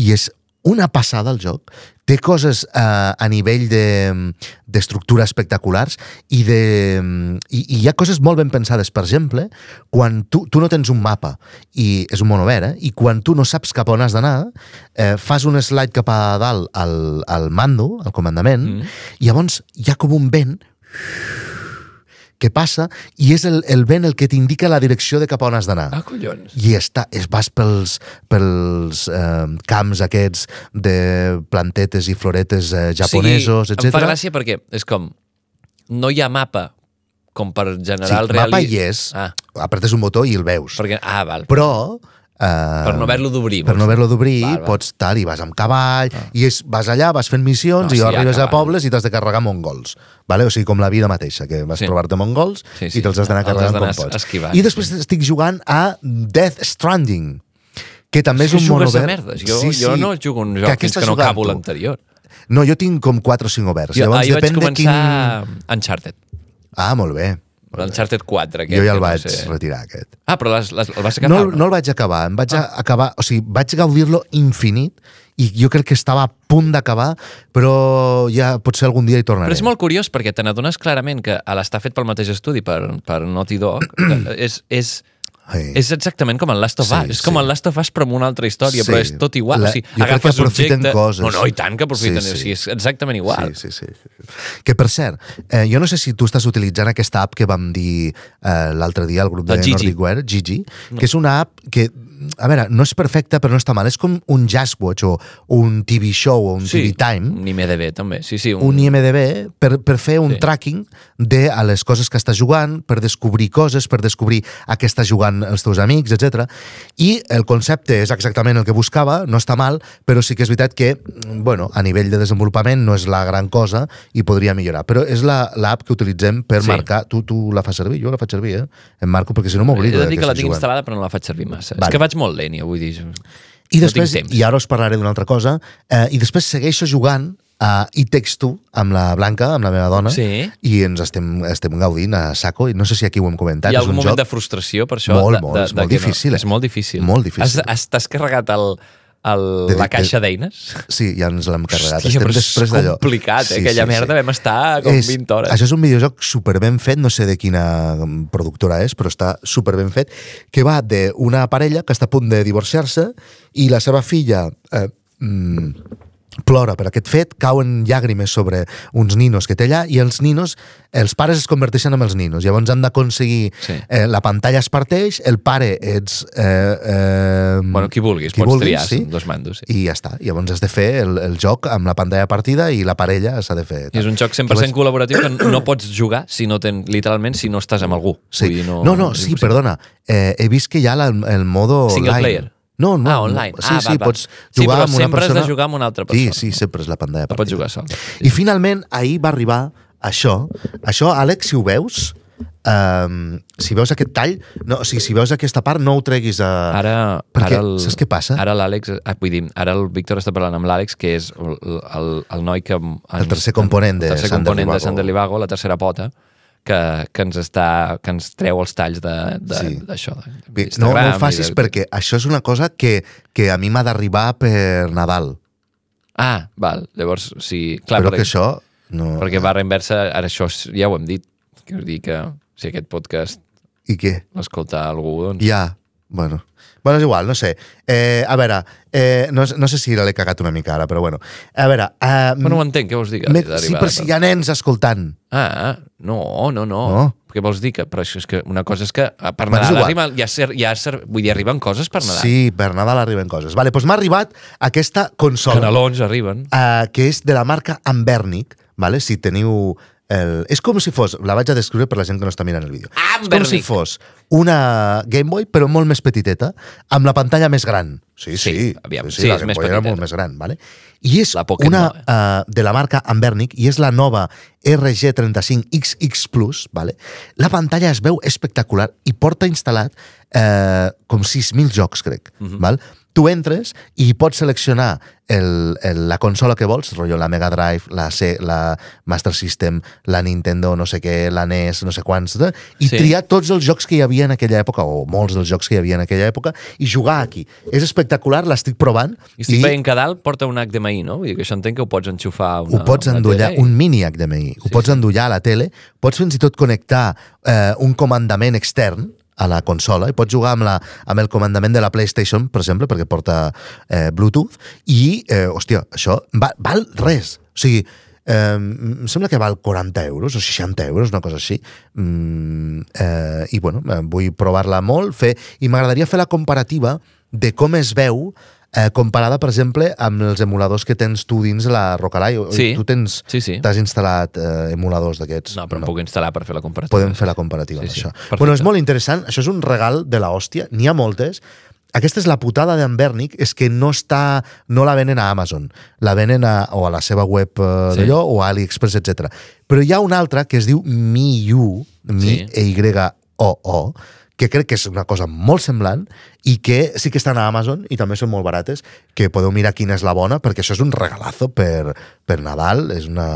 [SPEAKER 2] I és una passada el joc. Té coses eh, a nivell de- d'estructura espectaculars i, de, i, i hi ha coses molt ben pensades. Per exemple, quan tu, tu no tens un mapa i és un verd, eh? i quan tu no saps cap on has d'anar, eh, fas un slide cap a dalt al, al mando, al comandament,
[SPEAKER 3] Mm.
[SPEAKER 2] i llavors hi ha com un vent que passa i és el, el vent el que t'indica la direcció de cap a on has d'anar
[SPEAKER 3] Ah, collons.
[SPEAKER 2] i està, es vas pels, pels eh, camps aquests de plantetes i floretes eh, japonesos,
[SPEAKER 3] o sigui, Em fa
[SPEAKER 2] etc.
[SPEAKER 3] gràcia perquè és com... No hi ha mapa com per
[SPEAKER 2] Sí,
[SPEAKER 3] generar el
[SPEAKER 2] el mapa
[SPEAKER 3] reali-
[SPEAKER 2] hi és,
[SPEAKER 3] Ah,
[SPEAKER 2] apretes un botó i el veus.
[SPEAKER 3] perquè... Ah, val.
[SPEAKER 2] Però... Eh,
[SPEAKER 3] Per no haver-lo d'obrir.
[SPEAKER 2] Per no haver-lo d'obrir, pots tal, i vas amb cavall, i és, vas allà, vas fent missions,
[SPEAKER 3] No,
[SPEAKER 2] i
[SPEAKER 3] sí,
[SPEAKER 2] arribes
[SPEAKER 3] a
[SPEAKER 2] a pobles i t'has de carregar mongols. Vale? O sigui, com la vida mateixa, que vas
[SPEAKER 3] Sí.
[SPEAKER 2] trobar-te mongols
[SPEAKER 3] Sí, sí.
[SPEAKER 2] i te'ls has d'anar carregant com pots.
[SPEAKER 3] esquivant.
[SPEAKER 2] I després estic jugant a Death Stranding, que també és
[SPEAKER 3] que
[SPEAKER 2] un mono
[SPEAKER 3] jugues a
[SPEAKER 2] verd.
[SPEAKER 3] merdes. Jo, jo no jugo un joc fins
[SPEAKER 2] estàs
[SPEAKER 3] que no acabo l'anterior.
[SPEAKER 2] No, jo tinc com 4 o 5 oberts.
[SPEAKER 3] Jo,
[SPEAKER 2] Llavors
[SPEAKER 3] ahir vaig
[SPEAKER 2] depèn de quin...
[SPEAKER 3] començar Uncharted.
[SPEAKER 2] Ah, molt bé.
[SPEAKER 3] L'Uncharted 4. Aquest,
[SPEAKER 2] jo ja el
[SPEAKER 3] no
[SPEAKER 2] vaig
[SPEAKER 3] sé.
[SPEAKER 2] retirar, aquest.
[SPEAKER 3] Ah, però l'has- l'has- el vas acabar?
[SPEAKER 2] No, no el vaig acabar, em vaig ah. acabar, o sigui, vaig gaudir-lo infinit i jo crec que estava a punt d'acabar, però ja potser algun dia hi tornaré.
[SPEAKER 3] Però és molt curiós perquè te n'adones clarament que a l'estar fet pel mateix estudi, per, per Naughty Dog, és, és,
[SPEAKER 2] Ai.
[SPEAKER 3] és exactament com el Last of
[SPEAKER 2] Sí,
[SPEAKER 3] Us. és com
[SPEAKER 2] sí.
[SPEAKER 3] el Last of Us però amb una altra història,
[SPEAKER 2] Sí.
[SPEAKER 3] però és tot igual.
[SPEAKER 2] La-
[SPEAKER 3] o sigui,
[SPEAKER 2] jo crec que aprofiten
[SPEAKER 3] objecte...
[SPEAKER 2] coses.
[SPEAKER 3] No, no, i tant que aprofiten.
[SPEAKER 2] Sí, sí.
[SPEAKER 3] O sigui, és exactament igual.
[SPEAKER 2] Sí, sí, sí. Que, per cert, eh, jo no sé si tu estàs utilitzant aquesta app que vam dir eh, l'altre dia al grup de
[SPEAKER 3] El Gigi.
[SPEAKER 2] Nordicware, Gigi, no. que és una app que a veure, no és perfecte, però no està mal. És com un Jazz Watch o un TV Show o un TV Time,
[SPEAKER 3] Un IMDB, també. Sí, sí.
[SPEAKER 2] un IMDB, per, per fer un
[SPEAKER 3] Sí.
[SPEAKER 2] sí. tracking de a les coses que estàs jugant, per descobrir coses, per descobrir a què estàs jugant els teus amics, etc. I el concepte és exactament el que buscava, no està mal, però sí que és veritat que, bueno, a nivell de desenvolupament no és la gran cosa i podria millorar. Però és la- l'app que utilitzem per
[SPEAKER 3] Sí.
[SPEAKER 2] marcar... Tu, tu la fas servir? Jo la faig servir, eh? Em marco, perquè si no
[SPEAKER 3] He
[SPEAKER 2] m'oblido
[SPEAKER 3] de
[SPEAKER 2] de
[SPEAKER 3] dir que la tinc
[SPEAKER 2] jugant.
[SPEAKER 3] instal·lada però no la faig servir massa.
[SPEAKER 2] Vale.
[SPEAKER 3] És que vaig molt lent, jo vull dir...
[SPEAKER 2] I
[SPEAKER 3] no
[SPEAKER 2] després, i ara us parlaré d'una altra cosa, eh, i després segueixo jugant a It Takes Two amb la Blanca, amb la meva dona,
[SPEAKER 3] Sí.
[SPEAKER 2] i ens estem, estem gaudint a saco, i no sé si aquí ho hem comentat.
[SPEAKER 3] Hi ha
[SPEAKER 2] és
[SPEAKER 3] algun
[SPEAKER 2] un
[SPEAKER 3] moment
[SPEAKER 2] joc...
[SPEAKER 3] de frustració per això?
[SPEAKER 2] Molt,
[SPEAKER 3] de,
[SPEAKER 2] molt,
[SPEAKER 3] de,
[SPEAKER 2] és molt
[SPEAKER 3] que no-
[SPEAKER 2] difícil, eh?
[SPEAKER 3] És molt difícil.
[SPEAKER 2] Molt difícil.
[SPEAKER 3] Has, has, T'has carregat el, el,
[SPEAKER 2] De-
[SPEAKER 3] la caixa d'eines?
[SPEAKER 2] Sí, ja ens l'hem carregat.
[SPEAKER 3] Hòstia,
[SPEAKER 2] Estem
[SPEAKER 3] però és
[SPEAKER 2] després d'allò.
[SPEAKER 3] complicat, eh? Aquella merda vam estar com 20 hores.
[SPEAKER 2] Això és un videojoc super ben fet, no sé de quina productora és, però està super ben fet, que va d'una parella que està a punt de divorciar-se i la seva filla eh, mm, plora per aquest fet, cauen llàgrimes sobre uns ninos que té allà i els ninos, els pares es converteixen en els ninos. Llavors han d'aconseguir...
[SPEAKER 3] Sí.
[SPEAKER 2] Eh, la pantalla es parteix, el pare ets... Eh, eh,
[SPEAKER 3] Bueno, qui vulguis,
[SPEAKER 2] qui
[SPEAKER 3] pots
[SPEAKER 2] vulguis,
[SPEAKER 3] triar,
[SPEAKER 2] sí.
[SPEAKER 3] dos mandos. Sí.
[SPEAKER 2] i ja està. Llavors has de fer el, el joc amb la pantalla partida i la parella s'ha de fer.
[SPEAKER 3] I és un joc 100% col·laboratiu que no pots jugar si no ten, literalment si no estàs amb algú.
[SPEAKER 2] Sí.
[SPEAKER 3] Vull dir,
[SPEAKER 2] no, no, no sí, perdona. Eh, he vist que hi ha la, el modo
[SPEAKER 3] Single
[SPEAKER 2] online.
[SPEAKER 3] player.
[SPEAKER 2] No, no.
[SPEAKER 3] Ah, online.
[SPEAKER 2] Sí,
[SPEAKER 3] Ah,
[SPEAKER 2] sí,
[SPEAKER 3] val.
[SPEAKER 2] pots
[SPEAKER 3] Sí,
[SPEAKER 2] jugar
[SPEAKER 3] però
[SPEAKER 2] amb una
[SPEAKER 3] sempre has de
[SPEAKER 2] persona...
[SPEAKER 3] jugar amb una altra
[SPEAKER 2] Sí,
[SPEAKER 3] persona.
[SPEAKER 2] sí, sempre és la pantalla
[SPEAKER 3] No pots
[SPEAKER 2] partida.
[SPEAKER 3] jugar sol.
[SPEAKER 2] I finalment, ahir va arribar això. Això, Àlex, si ho veus, um, si veus aquest tall, no, o sigui, si veus aquesta part, no ho treguis a...
[SPEAKER 3] Ara,
[SPEAKER 2] Perquè,
[SPEAKER 3] ara el,
[SPEAKER 2] saps què passa?
[SPEAKER 3] Ara l'Àlex, ah, vull dir, ara el Víctor està parlant amb l'Àlex, que és el, el, el noi que... En,
[SPEAKER 2] El tercer component de
[SPEAKER 3] el tercer component de. Sander Livago, la tercera pota, que, que ens està que ens treu els talls de- de-
[SPEAKER 2] Sí.
[SPEAKER 3] d'això. De,
[SPEAKER 2] Bé, No, no ho facis
[SPEAKER 3] de...
[SPEAKER 2] perquè això és una cosa que, que a mi m'ha d'arribar per Nadal.
[SPEAKER 3] Ah, val. Llavors, sí, clar,
[SPEAKER 2] Però
[SPEAKER 3] perquè,
[SPEAKER 2] que això... No...
[SPEAKER 3] perquè barra inversa, ara això ja ho hem dit, que dir que si aquest podcast
[SPEAKER 2] I què?
[SPEAKER 3] l'escolta algú, doncs...
[SPEAKER 2] Ja, bueno. Bueno, és igual, no sé. Eh, a veure, eh, no, no sé si l'he cagat una mica ara, però bueno. A veure... Eh,
[SPEAKER 3] Bueno, ho entenc, què vols dir?
[SPEAKER 2] me, sí, per si hi ha nens escoltant.
[SPEAKER 3] Ah, no, no, no.
[SPEAKER 2] No?
[SPEAKER 3] Què vols dir? Que, però això és que una cosa és que ah, per
[SPEAKER 2] Bueno,
[SPEAKER 3] Nadal
[SPEAKER 2] igual.
[SPEAKER 3] arriba, ja, ser, ja ser, vull dir, arriben coses per Nadal.
[SPEAKER 2] Sí, per Nadal arriben coses. Vale, doncs m'ha arribat aquesta consola.
[SPEAKER 3] Canelons arriben.
[SPEAKER 2] uh, que és de la marca Ambernic, vale? si teniu... El... És com si fos, la vaig a descriure per la gent que no està mirant el vídeo. És com si
[SPEAKER 3] Ambernic.
[SPEAKER 2] fos una Game Boy, però molt més petiteta, amb la pantalla més gran. Sí, sí,
[SPEAKER 3] Sí, aviam.
[SPEAKER 2] sí,
[SPEAKER 3] Sí,
[SPEAKER 2] la Game
[SPEAKER 3] més
[SPEAKER 2] Boy era molt més gran. Vale? I és
[SPEAKER 3] La Pocket
[SPEAKER 2] una
[SPEAKER 3] no, eh?
[SPEAKER 2] uh, de la marca Ambernic i és la nova RG35XX Plus. Vale? La pantalla es veu espectacular i porta instal·lat eh, com 6.000 jocs, crec.
[SPEAKER 3] Mhm.
[SPEAKER 2] val? Tu entres i pots seleccionar el, el, la consola que vols, rotllo la Mega Drive, la, C, la Master System, la Nintendo no sé què, la NES, no sé quants, i
[SPEAKER 3] Sí.
[SPEAKER 2] triar tots els jocs que hi havia en aquella època, o molts dels jocs que hi havia en aquella època, i jugar aquí. És espectacular, l'estic provant,
[SPEAKER 3] I estic veient que dalt porta un HDMI, no? Vull dir que això entenc que ho pots enxufar a una,
[SPEAKER 2] ho pots
[SPEAKER 3] una
[SPEAKER 2] endollar,
[SPEAKER 3] tele i-
[SPEAKER 2] un mini HDMI, ho
[SPEAKER 3] Sí,
[SPEAKER 2] pots
[SPEAKER 3] sí.
[SPEAKER 2] endollar a la tele, pots fins i tot connectar eh, un comandament extern a la consola i pots jugar amb, la, amb el comandament de la PlayStation, per exemple, perquè porta eh, Bluetooth, i, eh, hòstia, això va, val res. O sigui, eh, em sembla que val 40 euros o 60 euros, una cosa així. Mm, eh, I, bueno, eh, vull provar-la molt, fer, i m'agradaria fer la comparativa de com es veu eh, comparada, per exemple, amb els emuladors que tens tu dins la Rocalai. O-
[SPEAKER 3] Sí.
[SPEAKER 2] Tu tens,
[SPEAKER 3] Sí, sí.
[SPEAKER 2] t'has instal·lat eh, emuladors d'aquests.
[SPEAKER 3] No, però em puc instal·lar per fer la comparativa.
[SPEAKER 2] Podem fer la comparativa
[SPEAKER 3] Sí,
[SPEAKER 2] amb
[SPEAKER 3] sí.
[SPEAKER 2] això.
[SPEAKER 3] Perfecte.
[SPEAKER 2] Bueno, és molt interessant. Això és un regal de la hòstia. N'hi ha moltes. Aquesta és la putada d'Ambernic, és que no està, no la venen a Amazon, la venen a, o a la seva web eh,
[SPEAKER 3] Sí.
[SPEAKER 2] d'allò, o a AliExpress, etc. Però hi ha una altra que es diu MiU, mi,
[SPEAKER 3] Sí.
[SPEAKER 2] Que crec que és una cosa molt semblant i que sí que estan a Amazon i també són molt barates, que podeu mirar quina és la bona, perquè això és un regalazo per, per Nadal, és, una,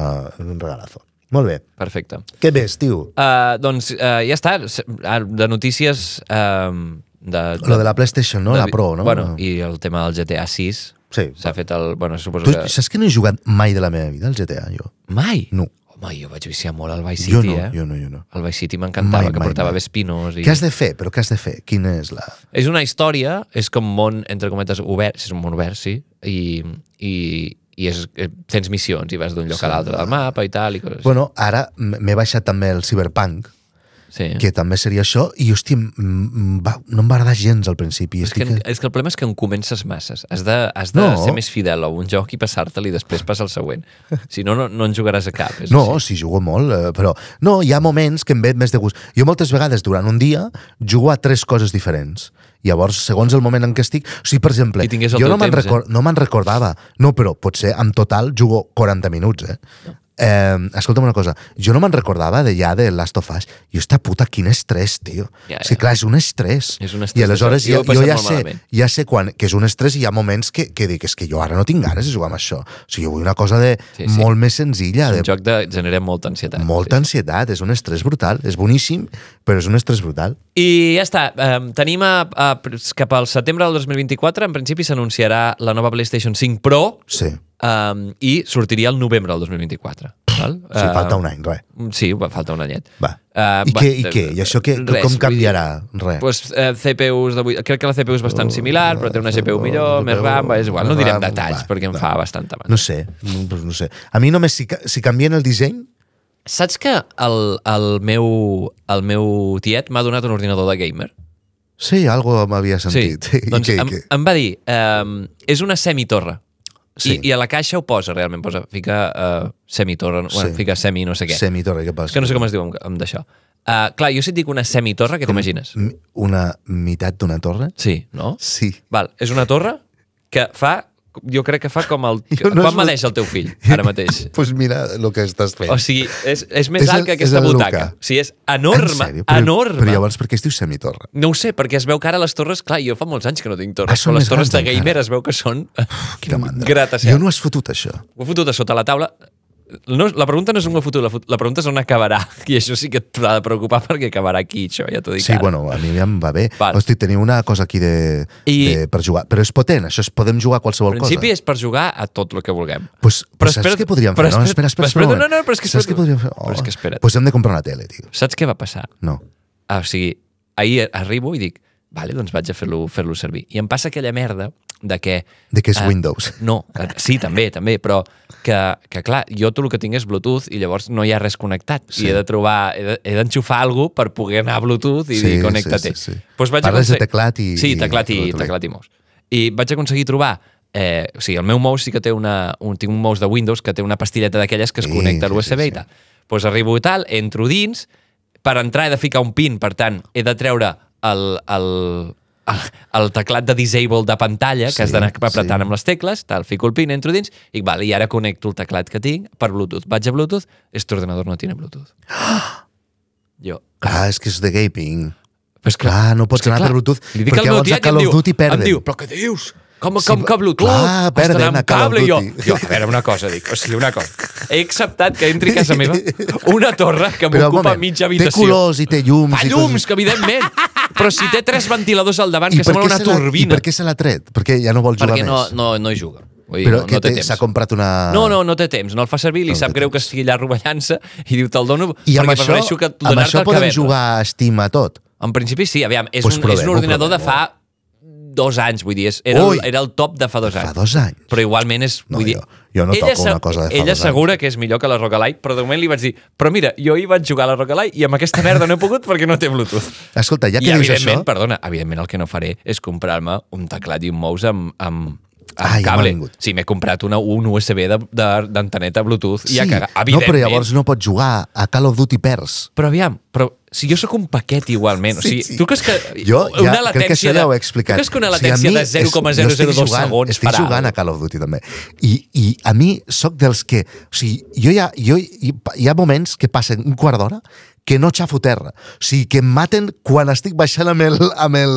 [SPEAKER 2] un regalazo. Molt bé.
[SPEAKER 3] Perfecte.
[SPEAKER 2] Què més, tio?
[SPEAKER 3] Uh, doncs uh, ja està. Ah, De notícies... Uh, de,
[SPEAKER 2] Lo de la PlayStation, no?
[SPEAKER 3] de-
[SPEAKER 2] La Pro, no?
[SPEAKER 3] Bueno, i el tema del GTA 6.
[SPEAKER 2] Sí.
[SPEAKER 3] S'ha fet el... Bueno, suposo
[SPEAKER 2] Tu
[SPEAKER 3] que...
[SPEAKER 2] saps que no he jugat mai de la meva vida al GTA, jo?
[SPEAKER 3] Mai?
[SPEAKER 2] No.
[SPEAKER 3] Home, jo vaig viciar molt al Vice
[SPEAKER 2] Jo
[SPEAKER 3] City,
[SPEAKER 2] no,
[SPEAKER 3] eh?
[SPEAKER 2] jo no, jo no.
[SPEAKER 3] El Vice City m'encantava, que
[SPEAKER 2] mai,
[SPEAKER 3] portava
[SPEAKER 2] mai.
[SPEAKER 3] Vespinos. I...
[SPEAKER 2] Què has de fer? Però què has de fer? Quina és la...
[SPEAKER 3] És una història, és com món, entre cometes, obert, és un món obert, sí, i, i, i és, eh, tens missions i vas d'un lloc
[SPEAKER 2] Sí.
[SPEAKER 3] a l'altre del mapa i tal, i coses
[SPEAKER 2] Bueno, ara m'he baixat també el Cyberpunk
[SPEAKER 3] Sí.
[SPEAKER 2] que també seria això, i, hòstia, va, no em va agradar gens al principi.
[SPEAKER 3] És que,
[SPEAKER 2] Estic...
[SPEAKER 3] és que el problema és que en comences masses. Has de, has de
[SPEAKER 2] No.
[SPEAKER 3] ser més fidel a un joc i passar-te'l i després passar al següent. Si no, no, no en jugaràs a cap. És
[SPEAKER 2] No,
[SPEAKER 3] així.
[SPEAKER 2] sí, jugo molt, eh, però no, hi ha moments que em ve més de gust. Jo moltes vegades durant un dia jugo a tres coses diferents. Llavors, segons el moment en què estic... O sigui, per exemple, jo no me'n
[SPEAKER 3] eh?
[SPEAKER 2] no me'n recordava. No, però potser en total jugo 40 minuts, eh? Eh, escolta'm una cosa, jo no me'n recordava de ja de Last of Us. Jo, esta puta, quin estrès, tio.
[SPEAKER 3] Ja,
[SPEAKER 2] O sigui,
[SPEAKER 3] ja.
[SPEAKER 2] clar, és un estrès.
[SPEAKER 3] És un estrès
[SPEAKER 2] I aleshores
[SPEAKER 3] de- jo
[SPEAKER 2] ja, jo ja sé,
[SPEAKER 3] malament.
[SPEAKER 2] ja sé quan, que és un estrès i hi ha moments que, que dic, és que jo ara no tinc ganes de jugar amb això. O sigui, jo vull una cosa de
[SPEAKER 3] Sí, sí.
[SPEAKER 2] molt més senzilla, de
[SPEAKER 3] Un joc de, genera molta ansietat.
[SPEAKER 2] molta ansietat, és un estrès brutal. És boníssim, però és un estrès brutal.
[SPEAKER 3] I ja està. Um, tenim a, a, cap al setembre del 2024, en principi s'anunciarà la nova PlayStation 5 Pro
[SPEAKER 2] Sí.
[SPEAKER 3] Um, i sortiria el novembre del 2024. Val?
[SPEAKER 2] O sigui, falta un any, res.
[SPEAKER 3] Sí, va, falta un anyet.
[SPEAKER 2] Va.
[SPEAKER 3] Uh,
[SPEAKER 2] I, què, I què? I això què,
[SPEAKER 3] res,
[SPEAKER 2] com canviarà? Res.
[SPEAKER 3] Pues, eh, CPUs de... vuit- Crec que la CPU és bastant similar, però té una GPU millor, més RAM, va, és igual. No direm
[SPEAKER 2] RAM,
[SPEAKER 3] detalls,
[SPEAKER 2] va,
[SPEAKER 3] perquè em
[SPEAKER 2] va.
[SPEAKER 3] fa bastanta mandra.
[SPEAKER 2] No sé, no, doncs no sé. A mi només si, si canvien el disseny,
[SPEAKER 3] Saps que el, el, meu, el meu tiet m'ha donat un ordinador de gamer?
[SPEAKER 2] sí, algo m'havia sentit.
[SPEAKER 3] Sí,
[SPEAKER 2] I
[SPEAKER 3] doncs
[SPEAKER 2] què,
[SPEAKER 3] em,
[SPEAKER 2] què?
[SPEAKER 3] em va dir, um, és una semitorre.
[SPEAKER 2] Sí.
[SPEAKER 3] I, I a la caixa ho posa, realment, posa, fica uh, semitorre, sí. bueno, fica semi no sé què.
[SPEAKER 2] Semitorre, què passa?
[SPEAKER 3] És que no sé com es diu amb, amb d'això. Uh, clar, jo si et dic una semitorre, què t'imagines?
[SPEAKER 2] Una meitat d'una torre?
[SPEAKER 3] Sí, no?
[SPEAKER 2] Sí.
[SPEAKER 3] Val, és una torre que fa, jo crec que fa com el...
[SPEAKER 2] Jo no
[SPEAKER 3] Quan
[SPEAKER 2] es-
[SPEAKER 3] medeix el teu fill, ara mateix?
[SPEAKER 2] Doncs pues mira el que estàs fent.
[SPEAKER 3] O sigui, és, és més
[SPEAKER 2] És
[SPEAKER 3] alt
[SPEAKER 2] el-
[SPEAKER 3] que
[SPEAKER 2] és
[SPEAKER 3] aquesta butaca. O sigui, és enorme,
[SPEAKER 2] En? Però,
[SPEAKER 3] enorme.
[SPEAKER 2] Però llavors per què es diu semitorre?
[SPEAKER 3] No ho sé, perquè es veu que ara les torres... Clar, jo fa molts anys que no tinc torres,
[SPEAKER 2] Ah,
[SPEAKER 3] però les torres de gamer
[SPEAKER 2] encara.
[SPEAKER 3] es veu que són
[SPEAKER 2] Quina mandra.
[SPEAKER 3] gratacel.
[SPEAKER 2] Jo no has fotut això.
[SPEAKER 3] Ho he fotut a sota la taula. No, la pregunta no és he fotut, la, la pregunta és on acabarà. I això sí que t'ha de preocupar perquè acabarà aquí, això, ja t'ho dic
[SPEAKER 2] Sí,
[SPEAKER 3] ara.
[SPEAKER 2] bueno, a mi ja em va bé.
[SPEAKER 3] Val.
[SPEAKER 2] Hosti, teniu una cosa aquí de,
[SPEAKER 3] I-
[SPEAKER 2] de, per jugar. Però és potent, això és, podem jugar a qualsevol
[SPEAKER 3] En principi
[SPEAKER 2] cosa.
[SPEAKER 3] és per jugar a tot el que vulguem.
[SPEAKER 2] Pues,
[SPEAKER 3] Però
[SPEAKER 2] saps què podríem fer? No,
[SPEAKER 3] espera't-
[SPEAKER 2] espera, espera, espera un moment.
[SPEAKER 3] no, no, però és que
[SPEAKER 2] Saps
[SPEAKER 3] espera't.
[SPEAKER 2] què podríem fer?
[SPEAKER 3] Però és que espera't.
[SPEAKER 2] Pues hem de comprar una tele, tio.
[SPEAKER 3] Saps què va passar?
[SPEAKER 2] No.
[SPEAKER 3] Ah, o sigui, ahir arribo i dic, vale, doncs vaig a fer-lo fer servir. I em passa aquella merda de que...
[SPEAKER 2] De que és
[SPEAKER 3] eh,
[SPEAKER 2] Windows.
[SPEAKER 3] No, eh, sí, també, també, però que, que clar, jo tot el que tinc és Bluetooth i llavors no hi ha res connectat.
[SPEAKER 2] Sí.
[SPEAKER 3] I he de trobar, he de- d'enxufar alguna per poder anar a Bluetooth i
[SPEAKER 2] Sí,
[SPEAKER 3] dir connecta-te.
[SPEAKER 2] sí, sí, sí.
[SPEAKER 3] Pues vaig
[SPEAKER 2] Parles de
[SPEAKER 3] aconse-
[SPEAKER 2] teclat i-
[SPEAKER 3] Sí,
[SPEAKER 2] i
[SPEAKER 3] teclat i,
[SPEAKER 2] ratolí.
[SPEAKER 3] teclat i mouse. I vaig aconseguir trobar Eh, o sigui, el meu mouse sí que té una, un, tinc un mouse de Windows que té una pastilleta d'aquelles que es
[SPEAKER 2] Sí,
[SPEAKER 3] connecta a
[SPEAKER 2] sí,
[SPEAKER 3] l'USB
[SPEAKER 2] sí,
[SPEAKER 3] i tal. Doncs pues arribo i tal, entro dins, per entrar he de ficar un pin, per tant, he de treure el, el, el, el teclat de disable de pantalla, que
[SPEAKER 2] Sí,
[SPEAKER 3] has d'anar apretant
[SPEAKER 2] sí.
[SPEAKER 3] amb les tecles, tal, fico el pin, entro dins, i vale, i ara connecto el teclat que tinc per Bluetooth. Vaig a Bluetooth, este ordenador no tiene Bluetooth. Jo,
[SPEAKER 2] Clar, és que és de gaming.
[SPEAKER 3] Però és que,
[SPEAKER 2] Clar, no pots anar per Bluetooth, perquè llavors a
[SPEAKER 3] i
[SPEAKER 2] Call of Duty perden.
[SPEAKER 3] Em diu, però què dius? Com,
[SPEAKER 2] Sí,
[SPEAKER 3] com que Bluetooth?
[SPEAKER 2] clar, perden a Call of.
[SPEAKER 3] I jo,
[SPEAKER 2] Duty.
[SPEAKER 3] jo, a veure, una cosa, dic, o sigui, una cosa. He acceptat que entri a casa meva una torre que m'ocupa mitja
[SPEAKER 2] Té
[SPEAKER 3] habitació.
[SPEAKER 2] colors i té llums.
[SPEAKER 3] Fa
[SPEAKER 2] i
[SPEAKER 3] llums,
[SPEAKER 2] coses.
[SPEAKER 3] que evidentment. Però si té tres ventiladors al davant,
[SPEAKER 2] I
[SPEAKER 3] que sembla una
[SPEAKER 2] se l'ha- I
[SPEAKER 3] turbina.
[SPEAKER 2] per què se l'ha tret? Perquè ja no vol jugar
[SPEAKER 3] Perquè no,
[SPEAKER 2] més.
[SPEAKER 3] no, no hi juga. Vull dir,
[SPEAKER 2] Però
[SPEAKER 3] no,
[SPEAKER 2] que
[SPEAKER 3] no té
[SPEAKER 2] té-
[SPEAKER 3] temps.
[SPEAKER 2] s'ha comprat una...
[SPEAKER 3] No, no, no té temps, no el fa servir, li
[SPEAKER 2] No
[SPEAKER 3] sap greu que
[SPEAKER 2] temps.
[SPEAKER 3] estigui allà rovellant-se i diu, te'l dono
[SPEAKER 2] I amb
[SPEAKER 3] perquè
[SPEAKER 2] això,
[SPEAKER 3] prefereixo que
[SPEAKER 2] amb
[SPEAKER 3] donar-te
[SPEAKER 2] això
[SPEAKER 3] el
[SPEAKER 2] podem
[SPEAKER 3] cabet.
[SPEAKER 2] jugar a Steam a tot.
[SPEAKER 3] En principi sí, aviam, és,
[SPEAKER 2] Pues
[SPEAKER 3] un, és
[SPEAKER 2] provem-ho,
[SPEAKER 3] un ordinador de
[SPEAKER 2] provem-ho.
[SPEAKER 3] fa dos anys, vull dir, és, era,
[SPEAKER 2] Ui!
[SPEAKER 3] el, era el top de fa dos anys.
[SPEAKER 2] Fa dos anys.
[SPEAKER 3] Però igualment és...
[SPEAKER 2] No,
[SPEAKER 3] vull dir,
[SPEAKER 2] jo- jo no
[SPEAKER 3] ella
[SPEAKER 2] toco una cosa de fa
[SPEAKER 3] Ella assegura que és millor que la Roguelite, però de moment li vaig dir però mira, jo hi vaig jugar a la Roguelite i amb aquesta merda no he pogut perquè no té Bluetooth.
[SPEAKER 2] Escolta, ja
[SPEAKER 3] I
[SPEAKER 2] que dius
[SPEAKER 3] evidentment,
[SPEAKER 2] això...
[SPEAKER 3] perdona, evidentment el que no faré és comprar-me un teclat i un mouse amb, amb, amb
[SPEAKER 2] Ah,
[SPEAKER 3] cable. sí, m'he comprat una, un USB d'anteneta Bluetooth i ja
[SPEAKER 2] Sí,
[SPEAKER 3] caga.
[SPEAKER 2] no, però llavors no pots jugar a Call of Duty Pers.
[SPEAKER 3] Però aviam, però si jo sóc un paquet igualment, o
[SPEAKER 2] Sí,
[SPEAKER 3] sigui,
[SPEAKER 2] sí.
[SPEAKER 3] tu creus que
[SPEAKER 2] Jo ja,
[SPEAKER 3] una
[SPEAKER 2] crec que
[SPEAKER 3] latència
[SPEAKER 2] això ja ho he explicat.
[SPEAKER 3] Tu creus que una
[SPEAKER 2] O sigui,
[SPEAKER 3] latència de
[SPEAKER 2] és- jo estic
[SPEAKER 3] 0,002
[SPEAKER 2] jugant-
[SPEAKER 3] segons
[SPEAKER 2] Estic
[SPEAKER 3] farà?
[SPEAKER 2] jugant a Call of Duty també. I, I a mi sóc dels que... O sigui, jo hi ha, jo, hi, hi ha moments que passen un quart d'hora que no xafo terra. O sigui, que em maten quan estic baixant amb el, amb el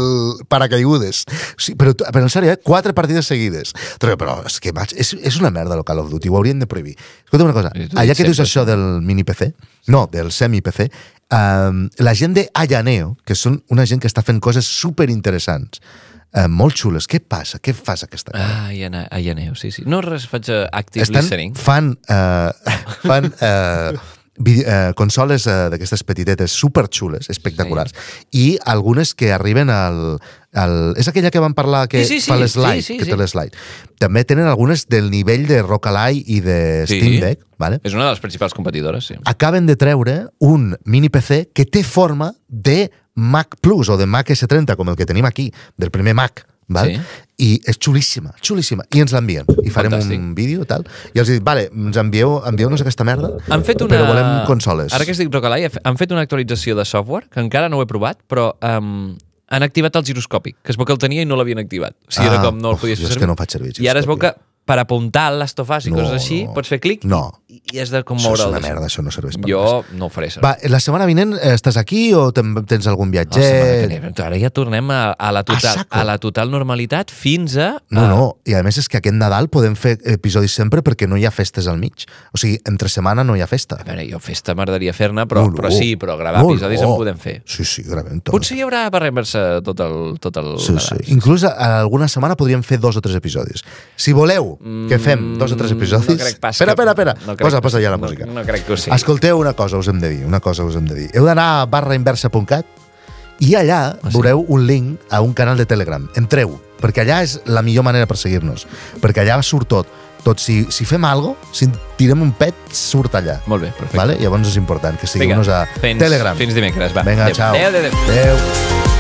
[SPEAKER 2] paracaigudes. O sigui, però, però en sèrio, eh? quatre partides seguides. Però, però és que, maig, és, és una merda el Call of Duty, ho haurien de prohibir. Escolta una cosa, allà que dius això del mini PC, no, del semi PC, um, la gent de Ayaneo, que són una gent que està fent coses super interessants, uh, molt xules. Què passa? Què fas aquesta cara?
[SPEAKER 3] Ah, ja, na- ah, ja aneu, sí, sí. No, res, faig uh, active
[SPEAKER 2] Estan
[SPEAKER 3] listening.
[SPEAKER 2] fan, uh, fan uh, vide- eh, consoles eh, d'aquestes petitetes superxules, espectaculars, i algunes que arriben al, al... És aquella que vam parlar que
[SPEAKER 3] Sí, sí, sí,
[SPEAKER 2] fa l'slide,
[SPEAKER 3] sí, sí,
[SPEAKER 2] que
[SPEAKER 3] sí.
[SPEAKER 2] té l'slide. També tenen algunes del nivell de Rockallai i de
[SPEAKER 3] Sí.
[SPEAKER 2] Steam Deck, vale?
[SPEAKER 3] És una de les principals competidores, sí.
[SPEAKER 2] acaben de treure un mini PC que té forma de Mac Plus o de Mac S30, com el que tenim aquí, del primer Mac, val?
[SPEAKER 3] Sí.
[SPEAKER 2] i és xulíssima, xulíssima, i ens l'envien i farem
[SPEAKER 3] Fantàstic.
[SPEAKER 2] un vídeo tal, i els dic, vale, ens envieu, envieu-nos aquesta merda
[SPEAKER 3] Han fet una...
[SPEAKER 2] però volem consoles
[SPEAKER 3] Ara que estic Rockallai, han fet una actualització de software, que encara no ho he provat, però um, han activat el giroscopi, que es veu que el tenia i no l'havien activat. O sigui,
[SPEAKER 2] Ah,
[SPEAKER 3] era com no el
[SPEAKER 2] uf,
[SPEAKER 3] podies
[SPEAKER 2] jo
[SPEAKER 3] fer
[SPEAKER 2] és que no faig servir
[SPEAKER 3] I ara es veu que per apuntar al Last of Us i
[SPEAKER 2] No,
[SPEAKER 3] coses així,
[SPEAKER 2] no.
[SPEAKER 3] pots fer clic
[SPEAKER 2] No.
[SPEAKER 3] I, has de com
[SPEAKER 2] això
[SPEAKER 3] moure
[SPEAKER 2] és
[SPEAKER 3] el
[SPEAKER 2] una merda, això no serveix per res
[SPEAKER 3] Jo no ho faré servir.
[SPEAKER 2] Va, la setmana vinent eh, estàs aquí o ten- tens algun viatget?
[SPEAKER 3] ve. Ara ja tornem a, a, la total,
[SPEAKER 2] saco.
[SPEAKER 3] a la total normalitat fins a...
[SPEAKER 2] No,
[SPEAKER 3] a-
[SPEAKER 2] no, i a més és que aquest Nadal podem fer episodis sempre perquè no hi ha festes al mig. O sigui, entre setmana no hi ha festa.
[SPEAKER 3] A veure, jo festa m'agradaria fer-ne, però,
[SPEAKER 2] No, no.
[SPEAKER 3] però sí, però gravar
[SPEAKER 2] No,
[SPEAKER 3] episodis
[SPEAKER 2] no.
[SPEAKER 3] en podem fer.
[SPEAKER 2] Sí, sí, gravem tot.
[SPEAKER 3] Potser hi haurà barra inversa tot el, tot el
[SPEAKER 2] Sí,
[SPEAKER 3] Nadal.
[SPEAKER 2] sí. Inclús a- alguna setmana podríem fer dos o tres episodis. Si voleu que fem dos o tres episodis...
[SPEAKER 3] Mm, No crec pas
[SPEAKER 2] espera,
[SPEAKER 3] que-
[SPEAKER 2] espera, espera.
[SPEAKER 3] no
[SPEAKER 2] posa, posa ja la
[SPEAKER 3] no-
[SPEAKER 2] música.
[SPEAKER 3] no crec que ho sigui.
[SPEAKER 2] Escolteu una cosa, us hem de dir. Una cosa us hem de dir. Heu d'anar a barrainversa.cat i allà
[SPEAKER 3] Ah, sí?
[SPEAKER 2] veureu un link a un canal de Telegram. Entreu, perquè allà és la millor manera per seguir-nos. Perquè allà surt tot. Tot, si, si fem algo, si tirem un pet, surt allà.
[SPEAKER 3] Molt bé, perfecte.
[SPEAKER 2] Vale? Llavors és important que
[SPEAKER 3] Vinga,
[SPEAKER 2] seguiu-nos a
[SPEAKER 3] fins,
[SPEAKER 2] Telegram.
[SPEAKER 3] Fins dimecres, va.
[SPEAKER 2] Vinga,
[SPEAKER 3] Adéu.
[SPEAKER 2] ciao.
[SPEAKER 3] Adéu, adéu, adéu.
[SPEAKER 2] Adéu.